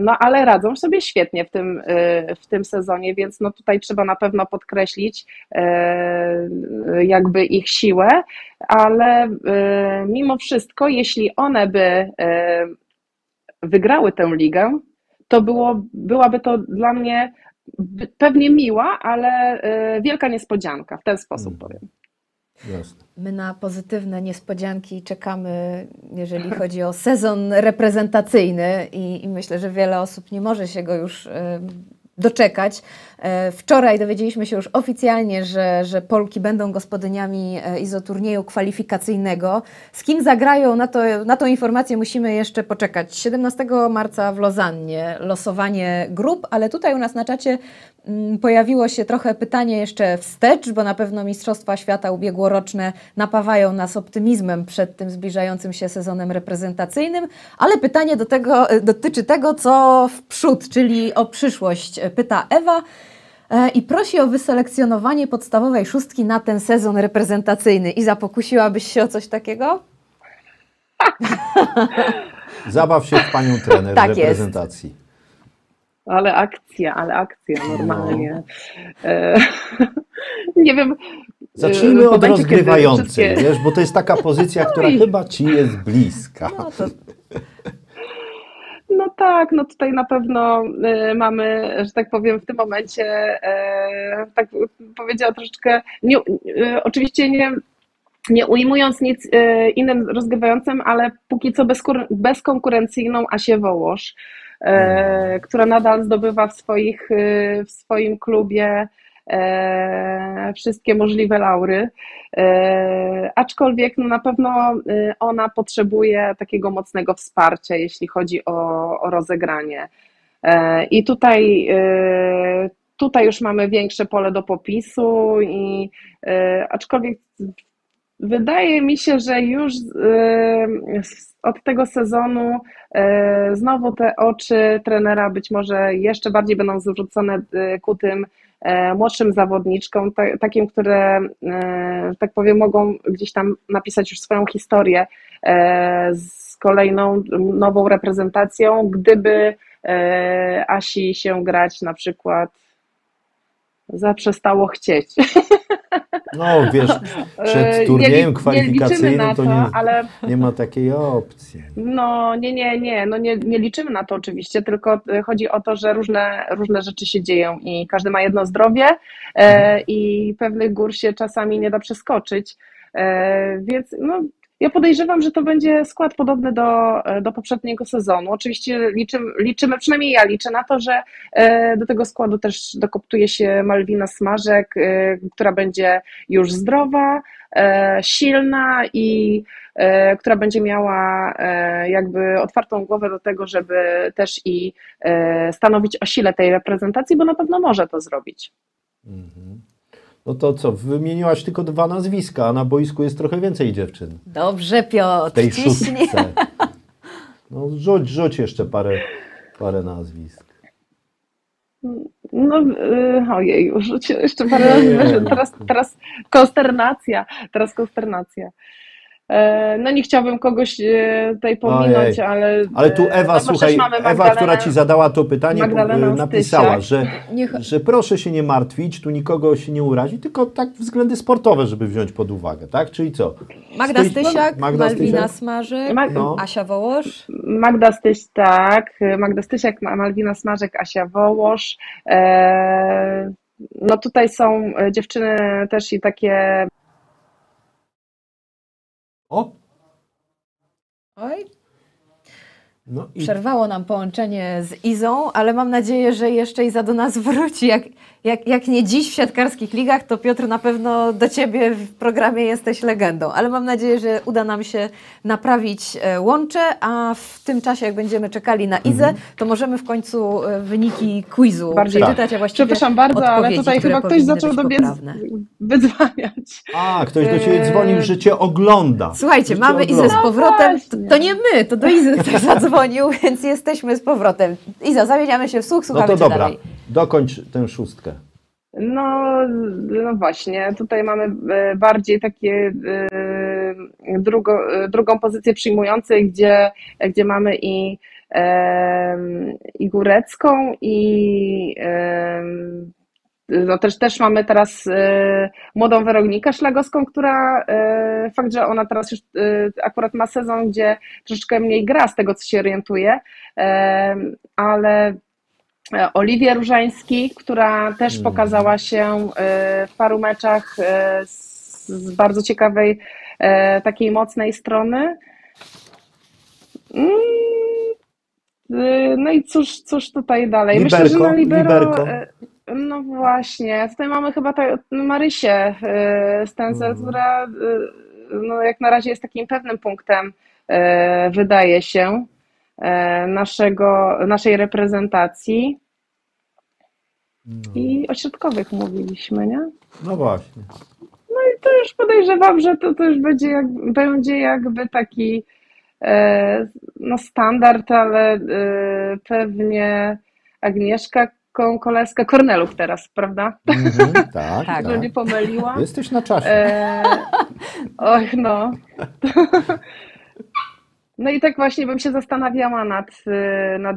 no ale radzą sobie świetnie w tym, e, w tym sezonie, więc no tutaj trzeba na pewno podkreślić e, jakby ich siłę, ale e, mimo wszystko, jeśli one by e, wygrały tę ligę, to było, byłaby to dla mnie pewnie miła, ale e, wielka niespodzianka, w ten sposób powiem. Jasne. My na pozytywne niespodzianki czekamy, jeżeli chodzi o sezon reprezentacyjny i, i myślę, że wiele osób nie może się go już doczekać. E, Wczoraj dowiedzieliśmy się już oficjalnie, że, że Polki będą gospodyniami e, izoturnieju kwalifikacyjnego. Z kim zagrają, na, to, na tą informację musimy jeszcze poczekać. 17 marca w Lozannie losowanie grup, ale tutaj u nas na czacie mm, pojawiło się trochę pytanie jeszcze wstecz, bo na pewno Mistrzostwa Świata ubiegłoroczne napawają nas optymizmem przed tym zbliżającym się sezonem reprezentacyjnym, ale pytanie do tego, e, dotyczy tego, co w przód, czyli o przyszłość, pyta Ewa. e, i prosi o wyselekcjonowanie podstawowej szóstki na ten sezon reprezentacyjny. Iza, pokusiłabyś się o coś takiego? Zabaw się w panią trener Tak jest. reprezentacji. Ale akcja, ale akcja normalnie. E, nie wiem. Zacznijmy e, od podajcie, kiedy rozgrywającej, wszystkie- wiesz, bo to jest taka pozycja, która Oj. chyba ci jest bliska. No to No tak, no tutaj na pewno e, mamy, że tak powiem, w tym momencie, e, tak powiedziała troszeczkę, nie, e, oczywiście nie, nie ujmując nic innym rozgrywającym, ale póki co bezkonkurencyjną Asię Wołosz, e, która nadal zdobywa w, swoich, w swoim klubie wszystkie możliwe laury. E, aczkolwiek no, na pewno e, ona potrzebuje takiego mocnego wsparcia, jeśli chodzi o, o rozegranie. E, I tutaj, e, tutaj już mamy większe pole do popisu, i e, aczkolwiek wydaje mi się, że już e, od tego sezonu e, znowu te oczy trenera być może jeszcze bardziej będą zwrócone e, ku tym e, młodszym zawodniczkom, ta, takim, które, e, że tak powiem, mogą gdzieś tam napisać już swoją historię e, z kolejną nową reprezentacją, gdyby e, Asi się grać na przykład zaprzestało chcieć. No wiesz, E, przed nie turniejem nie liczymy kwalifikacyjnym na to to, nie, ale nie ma takiej opcji. No nie, nie, nie, no nie, nie liczymy na to oczywiście, tylko e, chodzi o to, że różne, różne rzeczy się dzieją i każdy ma jedno zdrowie e, i pewnych gór się czasami nie da przeskoczyć, e, więc no, ja podejrzewam, że to będzie skład podobny do, do poprzedniego sezonu. Oczywiście liczymy, liczymy, przynajmniej ja liczę na to, że e, do tego składu też dokoptuje się Malwina Smażek, e, która będzie już zdrowa, e, silna i która będzie miała jakby otwartą głowę do tego, żeby też i stanowić o sile tej reprezentacji, bo na pewno może to zrobić. No to co, wymieniłaś tylko dwa nazwiska, a na boisku jest trochę więcej dziewczyn. dobrze, Piotr, W tej ciśnij. szóstce. No rzuć, rzuć jeszcze parę, parę nazwisk. No, y, ojej, już jeszcze parę razy wyszedł. Teraz, teraz konsternacja, teraz konsternacja. E, No nie chciałabym kogoś e, tutaj pominąć, Ojej. ale... Ale tu e, Ewa, no słuchaj, Ewa, która ci zadała to pytanie, napisała, Stysiak. że, Niech- że proszę się nie martwić, tu nikogo się nie urazi, tylko tak względy sportowe, żeby wziąć pod uwagę, tak? Czyli co? Magda Stoi- Stysiak, Magda Malwina Stysiak? Smażyk, Mag- No. Asia Wołosz. Magda Styś, tak, Magda Stysiak, Ma- Malwina Smażek, Asia Wołosz. E, No tutaj są dziewczyny też i takie O! Oj, No i Przerwało nam połączenie z Izą, ale mam nadzieję, że jeszcze Iza do nas wróci. Jak, jak, jak nie dziś w siatkarskich ligach, to Piotr na pewno do Ciebie w programie jesteś legendą. Ale mam nadzieję, że uda nam się naprawić e, łącze, a w tym czasie, jak będziemy czekali na Izę, to możemy w końcu e, wyniki quizu Bardziej- przeczytać, a właściwie Przepraszam bardzo, ale tutaj chyba ktoś zaczął do mnie wydzwaniać. A, ktoś do Ciebie dzwonił, że Cię ogląda. Słuchajcie, mamy cię Izę z ogląda. powrotem. To, właśnie. to nie my, to do Izy ktoś zadzwonił, więc jesteśmy z powrotem. Iza, zamieniamy się w słuch, No słuchamy to cię dobra, dalej. dokończ tę szóstkę. No, no właśnie, tutaj mamy e, bardziej takie e, drugo, e, drugą pozycję przyjmującej, gdzie, gdzie mamy i, i Górecką i no też, też mamy teraz młodą Weronikę Szlagowską, która fakt, że ona teraz już akurat ma sezon, gdzie troszeczkę mniej gra z tego, co się orientuje, ale E, Oliwia Różański, która też Mm. pokazała się e, w paru meczach e, z bardzo ciekawej, takiej mocnej strony. Mm, No i cóż, cóż tutaj dalej? Myślę, że na Liberko, libero. liberko. No właśnie, tutaj mamy chyba ta, Marysię e, Stenzel, Mhm. która no jak na razie jest takim pewnym punktem, wydaje się, naszego, naszej reprezentacji. I ośrodkowych mówiliśmy, nie? No właśnie. To już podejrzewam, że to, to już będzie, jak, będzie jakby taki e, no standard, ale e, pewnie Agnieszka Koleskę, Kornelów teraz, prawda? Mhm, tak, Tak. Że nie pomyliła. Jesteś na czasie. E, oj, no. No i tak właśnie bym się zastanawiała nad, y, nad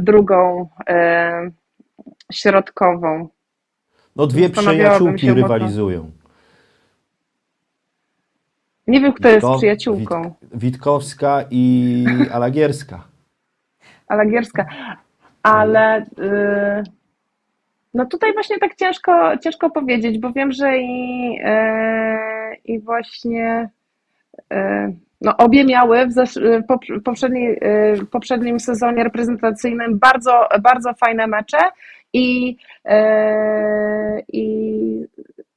drugą e, środkową. No dwie przyjaciółki mocno. rywalizują. Nie wiem, kto jest Witko- przyjaciółką. Wit- Witkowska i Alagierska. Alagierska. Ale y, no tutaj właśnie tak ciężko, ciężko powiedzieć, bo wiem, że i, i właśnie no obie miały w zesz- poprzedniej, w poprzednim sezonie reprezentacyjnym bardzo, bardzo fajne mecze i, e, i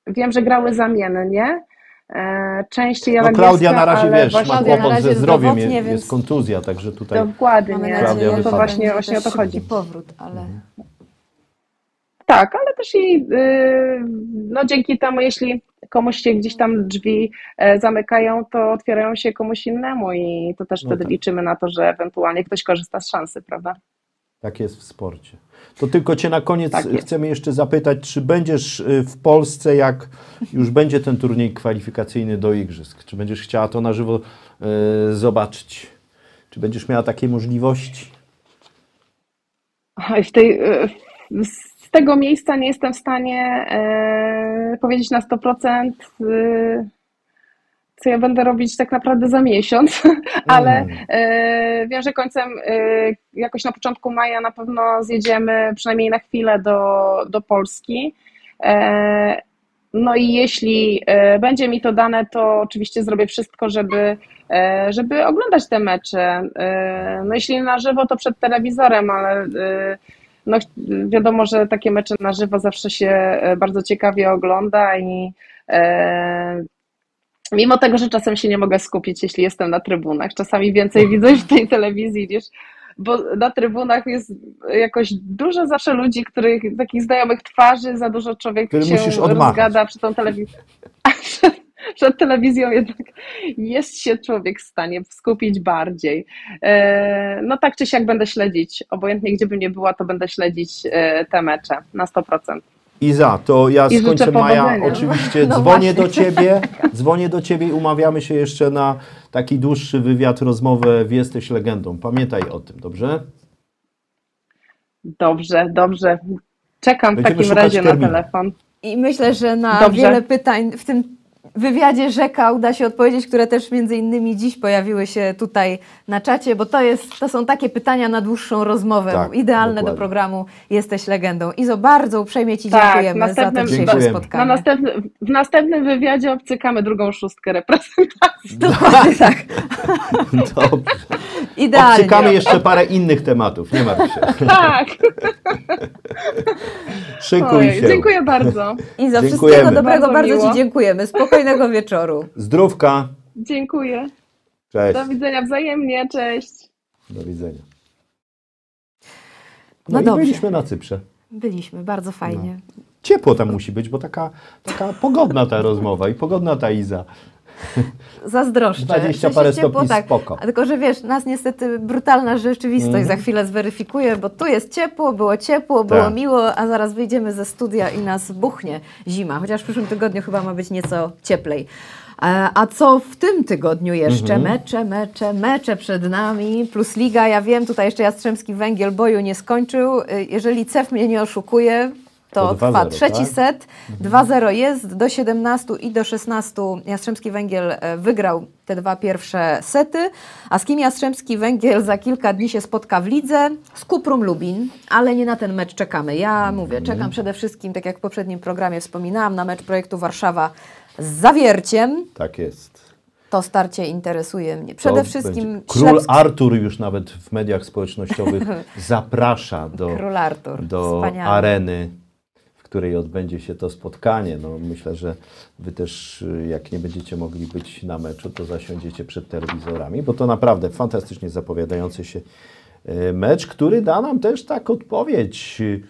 wiem, że grały zamiennie. E, Częściej No Klaudia na razie, ale wiesz, ma kłopot ze zdrowiem, jest, więc- jest kontuzja, także tutaj Dokładnie, Klaudia to właśnie, właśnie o to chodzi. powrót, ale Tak, ale też i yy, no dzięki temu, jeśli komuś się gdzieś tam drzwi e, zamykają, to otwierają się komuś innemu i to też No wtedy tak. liczymy na to, że ewentualnie ktoś korzysta z szansy, prawda? tak jest w sporcie. To tylko Cię na koniec Tak chcemy jeszcze zapytać, czy będziesz y, w Polsce, jak już będzie ten turniej kwalifikacyjny do Igrzysk? Czy będziesz chciała to na żywo y, zobaczyć? Czy będziesz miała takie możliwości? Oj, W tej, tego miejsca nie jestem w stanie e, powiedzieć na 100%, e, co ja będę robić tak naprawdę za miesiąc, ale Mm. e, wiem, że końcem, jakoś na początku maja na pewno zjedziemy przynajmniej na chwilę do, do Polski. No i jeśli będzie mi to dane, to oczywiście zrobię wszystko, żeby, żeby oglądać te mecze. No jeśli na żywo, to przed telewizorem, ale no, wiadomo, że takie mecze na żywo zawsze się e, bardzo ciekawie ogląda i e, mimo tego, że czasem się nie mogę skupić, jeśli jestem na trybunach, czasami więcej widzę w tej telewizji niż bo na trybunach jest jakoś dużo zawsze ludzi, których takich znajomych twarzy, za dużo człowiek Który się musisz odmachać. rozgada przed tą telewizją. Przed, telewizją jednak jest się człowiek w stanie skupić bardziej. E, No tak czy siak będę śledzić, obojętnie gdzie bym nie była, to będę śledzić e, te mecze na 100%. Iza, to ja I z końcem maja oczywiście No dzwonię właśnie. do Ciebie, dzwonię do Ciebie i umawiamy się jeszcze na taki dłuższy wywiad, rozmowę w Jesteś Legendą. Pamiętaj o tym, dobrze? Dobrze, dobrze. Czekam w Będziemy takim szukać razie na telefon. I myślę, że na Dobrze. wiele pytań w tym wywiadzie rzeka uda się odpowiedzieć, które też między innymi dziś pojawiły się tutaj na czacie, bo to, jest, to są takie pytania na dłuższą rozmowę, Tak, idealne dokładnie. do programu Jesteś Legendą. Izo, bardzo uprzejmie Ci Tak, dziękujemy za to dzisiejsze Dziękujemy. Na spotkanie. następny, w następnym wywiadzie obcykamy drugą szóstkę reprezentacji. Dokładnie tak. Dobrze. Idealnie. Obcykamy jeszcze parę innych tematów, nie martw się. Tak. Szykuj Ojej, się. dziękuję bardzo. Izo, Dziękujemy. wszystkiego dobrego, Bardzo bardzo. Ci dziękujemy. Spokojnego wieczoru. Zdrówka. Dziękuję. Cześć. Do widzenia wzajemnie. Cześć. Do widzenia. No No, dobrze. byliśmy na Cyprze. Byliśmy, bardzo fajnie. Ciepło tam musi być, bo taka, taka pogodna ta rozmowa i pogodna ta Iza. Zazdroszczę. 20 W parę sensie ciepło, stopni tak. spoko. A Tylko, że wiesz, nas niestety brutalna rzeczywistość Mhm. za chwilę zweryfikuje, bo tu jest ciepło, było ciepło, było Tak. miło, a zaraz wyjdziemy ze studia i nas buchnie zima. Chociaż w przyszłym tygodniu chyba ma być nieco cieplej. E, A co w tym tygodniu jeszcze? Mhm. Mecze, mecze, mecze przed nami, plus liga. Ja wiem, tutaj jeszcze Jastrzębski Węgiel boju nie skończył. Y, Jeżeli CEF mnie nie oszukuje, to trwa 2-0, trzeci tak? set. 2-0 jest, do 17 i do 16 Jastrzębski Węgiel e, wygrał te dwa pierwsze sety, a z kim Jastrzębski Węgiel za kilka dni się spotka w lidze? Z Kuprum Lubin, ale nie na ten mecz czekamy. Ja mówię, czekam przede wszystkim, tak jak w poprzednim programie wspominałam, na mecz projektu Warszawa z Zawierciem. Tak jest. To starcie interesuje mnie. Przede To wszystkim będzie- Król Ślepsk- Artur już nawet w mediach społecznościowych zaprasza do, Król Artur. do Wspaniały. areny, której odbędzie się to spotkanie. No, myślę, że Wy też, y, jak nie będziecie mogli być na meczu, to zasiądziecie przed telewizorami, bo to naprawdę fantastycznie zapowiadający się y, mecz, który da nam też tak odpowiedź, y,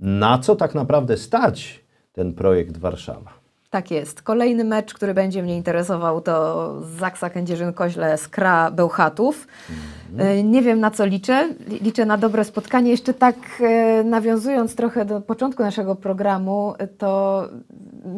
na co tak naprawdę stać ten projekt Warszawa. Tak jest. Kolejny mecz, który będzie mnie interesował, to Zaksa Kędzierzyn-Koźle Skra Bełchatów. E, Nie wiem na co liczę. Li- Liczę na dobre spotkanie. Jeszcze tak e, nawiązując trochę do początku naszego programu, e, to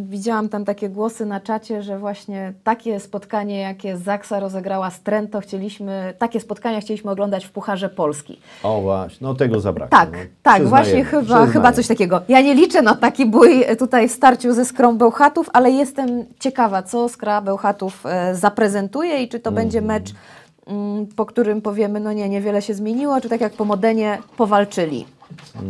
widziałam tam takie głosy na czacie, że właśnie takie spotkanie, jakie Zaksa rozegrała z Trento, chcieliśmy, takie spotkania chcieliśmy oglądać w Pucharze Polski. O właśnie, no tego zabrakło. Tak, no. tak, Przyznaję, właśnie chyba, przyznaję. chyba coś takiego. Ja nie liczę na taki bój tutaj w starciu ze Skrą Bełchatów, ale jestem ciekawa, co Skra Bełchatów e, zaprezentuje i czy to będzie Mhm. mecz, mm, po którym powiemy, no nie, niewiele się zmieniło, czy tak jak po Modenie powalczyli. No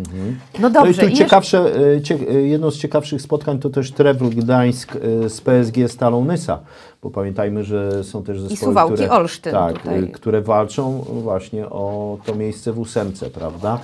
No i dobrze. tu i jeszcze- ciekawsze, e, e, jedno z ciekawszych spotkań to też Trewl Gdańsk z PSG Stalą Nysa, bo pamiętajmy, że są też zespoły, Suwałki które, Olsztyn tak, tutaj. które walczą właśnie o to miejsce w ósemce, prawda?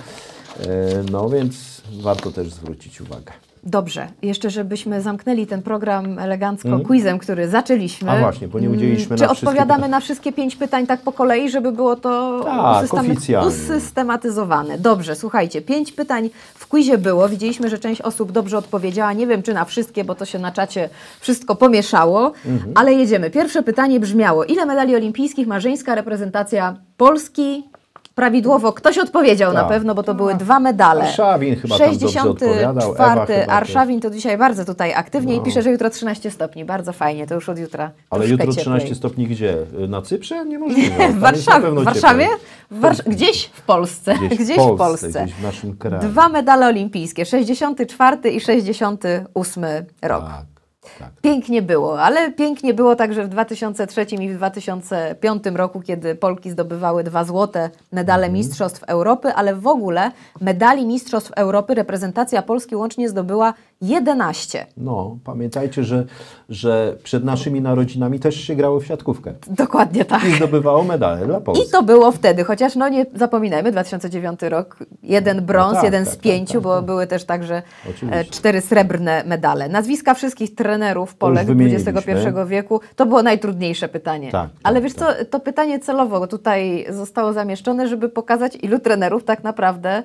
No więc warto też zwrócić uwagę. Dobrze, jeszcze żebyśmy zamknęli ten program elegancko quizem, który zaczęliśmy. A właśnie, bo nie udzieliliśmy Mm, na Czy wszystkie odpowiadamy na wszystkie pięć pytań tak po kolei, żeby było to Tak, usystemy- usystematyzowane? Dobrze, słuchajcie, pięć pytań w quizie było. Widzieliśmy, że część osób dobrze odpowiedziała. Nie wiem, czy na wszystkie, bo to się na czacie wszystko pomieszało, Mhm. ale jedziemy. Pierwsze pytanie brzmiało: ile medali olimpijskich ma żeńska reprezentacja Polski? Prawidłowo ktoś odpowiedział na Tak. pewno, bo to były dwa medale. Arszawin chyba 64. chyba też. Arszawin to dzisiaj bardzo tutaj aktywnie i pisze, że jutro 13 stopni. Bardzo fajnie, to już od jutra. Ale jutro 13 cieplej. stopni gdzie? Na Cyprze? Niemożliwe. W na pewno w Warszawie? W Warsz- gdzieś w Polsce. Gdzieś, w Polsce, gdzieś w naszym kraju. Dwa medale olimpijskie, 64 i 68 rok. Tak, tak. Pięknie było, ale pięknie było także w 2003 i w 2005 roku, kiedy Polki zdobywały dwa złote medale Mhm. Mistrzostw Europy, ale w ogóle medali Mistrzostw Europy reprezentacja Polski łącznie zdobyła 11. No, pamiętajcie, że, że przed naszymi narodzinami też się grało w siatkówkę. Dokładnie tak. I zdobywało medale dla Polski. I to było wtedy, chociaż no nie zapominajmy, 2009 rok, jeden brąz, tak, jeden tak, z tak, pięciu, tak, bo były też także Oczywiście. e, cztery srebrne medale. Nazwiska wszystkich trenerów Polek wymieniliśmy. XXI wieku, to było najtrudniejsze pytanie. Tak, Ale tak, wiesz tak. co, to pytanie celowo tutaj zostało zamieszczone, żeby pokazać, ilu trenerów tak naprawdę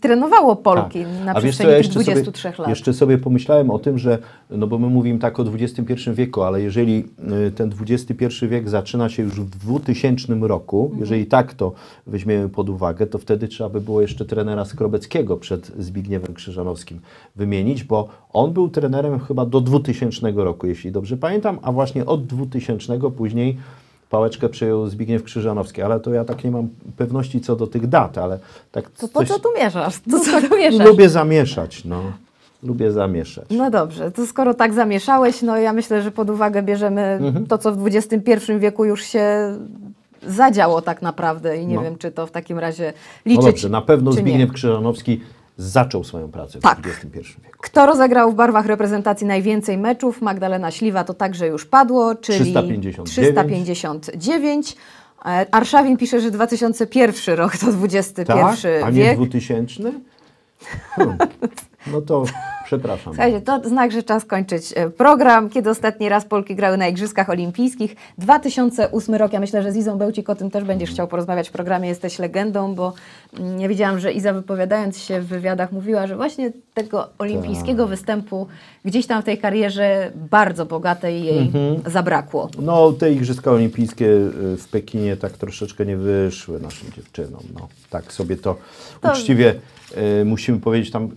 trenowało Polki na Tak. A wiesz co, przestrzeni ja tych jeszcze 23 sobie, lat. Jeszcze sobie pomyślałem o tym, że, no bo my mówimy tak o XXI wieku, ale jeżeli y, ten XXI wiek zaczyna się już w 2000 roku, Mhm. jeżeli tak to weźmiemy pod uwagę, to wtedy trzeba by było jeszcze trenera Skrobeckiego przed Zbigniewem Krzyżanowskim wymienić, bo on był trenerem chyba do 2000 roku, jeśli dobrze pamiętam, a właśnie od 2000 później pałeczkę przejął Zbigniew Krzyżanowski, ale to ja tak nie mam pewności co do tych dat, ale tak To po coś- co tu mieszasz? no To co tak tu mieszasz? lubię zamieszać, no. Lubię zamieszać. No dobrze, to skoro tak zamieszałeś, no ja myślę, że pod uwagę bierzemy Mhm. to, co w XXI wieku już się zadziało tak naprawdę i nie No. wiem, czy to w takim razie No liczyć, dobrze, na pewno czy nie. Zbigniew Krzyżanowski zaczął swoją pracę Tak. w XXI wieku. Kto rozegrał w barwach reprezentacji najwięcej meczów? Magdalena Śliwa to także już padło, czyli 359. 359. E, Arszawin pisze, że 2001 rok to XXI Tak? A nie wiek. 2000? Hmm. No to przepraszam. Słuchajcie, to znak, że czas kończyć e, program. Kiedy ostatni raz Polki grały na Igrzyskach Olimpijskich? 2008 rok. Ja myślę, że z Izą Bełcik o tym też będziesz chciał porozmawiać w programie Jesteś Legendą, bo mm, ja widziałam, że Iza wypowiadając się w wywiadach mówiła, że właśnie tego olimpijskiego Tak. występu gdzieś tam w tej karierze bardzo bogatej jej Mhm. zabrakło. No, te Igrzyska Olimpijskie y, w Pekinie tak troszeczkę nie wyszły naszym dziewczynom. No, tak sobie to, To- uczciwie y, musimy powiedzieć tam,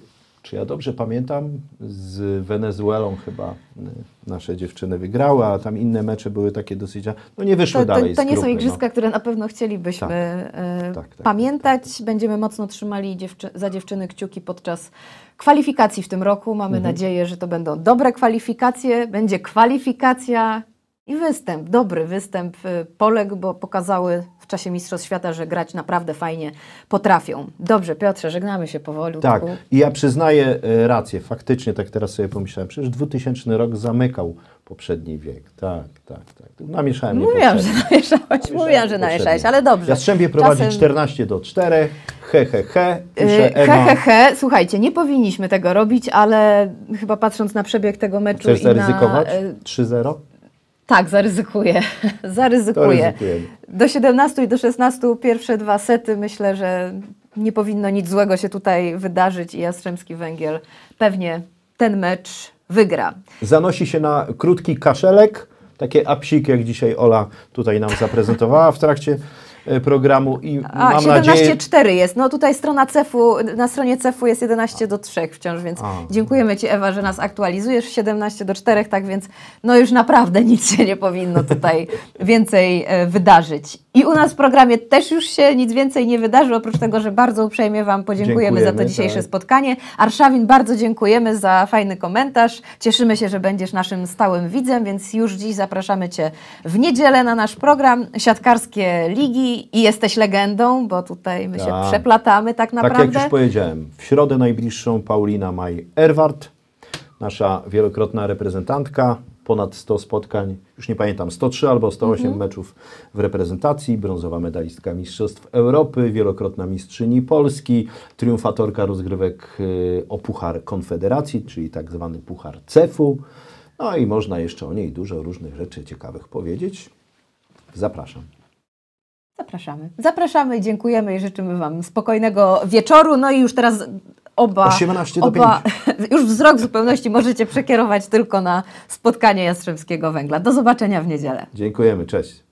czy ja dobrze pamiętam, z Wenezuelą chyba y, nasze dziewczyny wygrały, a tam inne mecze były takie dosyć, no nie wyszły To, to, dalej to z nie są grupy, igrzyska, które na pewno chcielibyśmy Tak. e, Tak, tak, pamiętać. Będziemy mocno trzymali dziewczy- za dziewczyny kciuki podczas kwalifikacji w tym roku. Mamy Mhm. nadzieję, że to będą dobre kwalifikacje, będzie kwalifikacja i występ, dobry występ e, Polek, bo pokazały czasie Mistrzostw Świata, że grać naprawdę fajnie potrafią. Dobrze, Piotrze, żegnamy się powolutku. Tak, i ja przyznaję e, rację, faktycznie tak teraz sobie pomyślałem, przecież 2000 rok zamykał poprzedni wiek, tak, tak, tak. Namieszałem Mówiłam, że namieszałeś, mówiłam, że namieszałeś, ale dobrze. Jastrzębie prowadzi Czasem- 14 do 4, he, he, he, pisze He, he, Ewa. he. Słuchajcie, nie powinniśmy tego robić, ale chyba patrząc na przebieg tego meczu Chcesz i na... zaryzykować? e, 3-0? Tak, zaryzykuję. Zaryzykuję. Do 17 i do 16 pierwsze dwa sety myślę, że nie powinno nic złego się tutaj wydarzyć i Jastrzębski Węgiel pewnie ten mecz wygra. Zanosi się na krótki kaszelek, takie apsik, jak dzisiaj Ola tutaj nam zaprezentowała w trakcie programu i A, mam nadzieję... 17-4 jest. No tutaj strona CEF-u, na stronie CEF-u jest 11 do 3 wciąż, więc A. dziękujemy Ci Ewa, że nas aktualizujesz 17 do 4, tak więc no już naprawdę nic się nie powinno tutaj więcej e, wydarzyć. I u nas w programie też już się nic więcej nie wydarzy, oprócz tego, że bardzo uprzejmie Wam podziękujemy za to Dziękujemy, dzisiejsze tak. spotkanie. Arszawin, bardzo dziękujemy za fajny komentarz. Cieszymy się, że będziesz naszym stałym widzem, więc już dziś zapraszamy Cię w niedzielę na nasz program Siatkarskie Ligi i jesteś legendą, bo tutaj my się Tak. przeplatamy tak Tak naprawdę. jak już powiedziałem, w środę najbliższą Paulina Maj-Erwart, nasza wielokrotna reprezentantka, ponad 100 spotkań, już nie pamiętam, 103 albo 108 Mhm. meczów w reprezentacji, brązowa medalistka Mistrzostw Europy, wielokrotna mistrzyni Polski, triumfatorka rozgrywek y, o Puchar Konfederacji, czyli tak zwany Puchar CEF-u. No i można jeszcze o niej dużo różnych rzeczy ciekawych powiedzieć. Zapraszam. Zapraszamy. Zapraszamy i dziękujemy i życzymy Wam spokojnego wieczoru. No i już teraz oba, 18 do oba już wzrok w zupełności możecie przekierować tylko na spotkanie Jastrzębskiego Węgla. Do zobaczenia w niedzielę. Dziękujemy, cześć.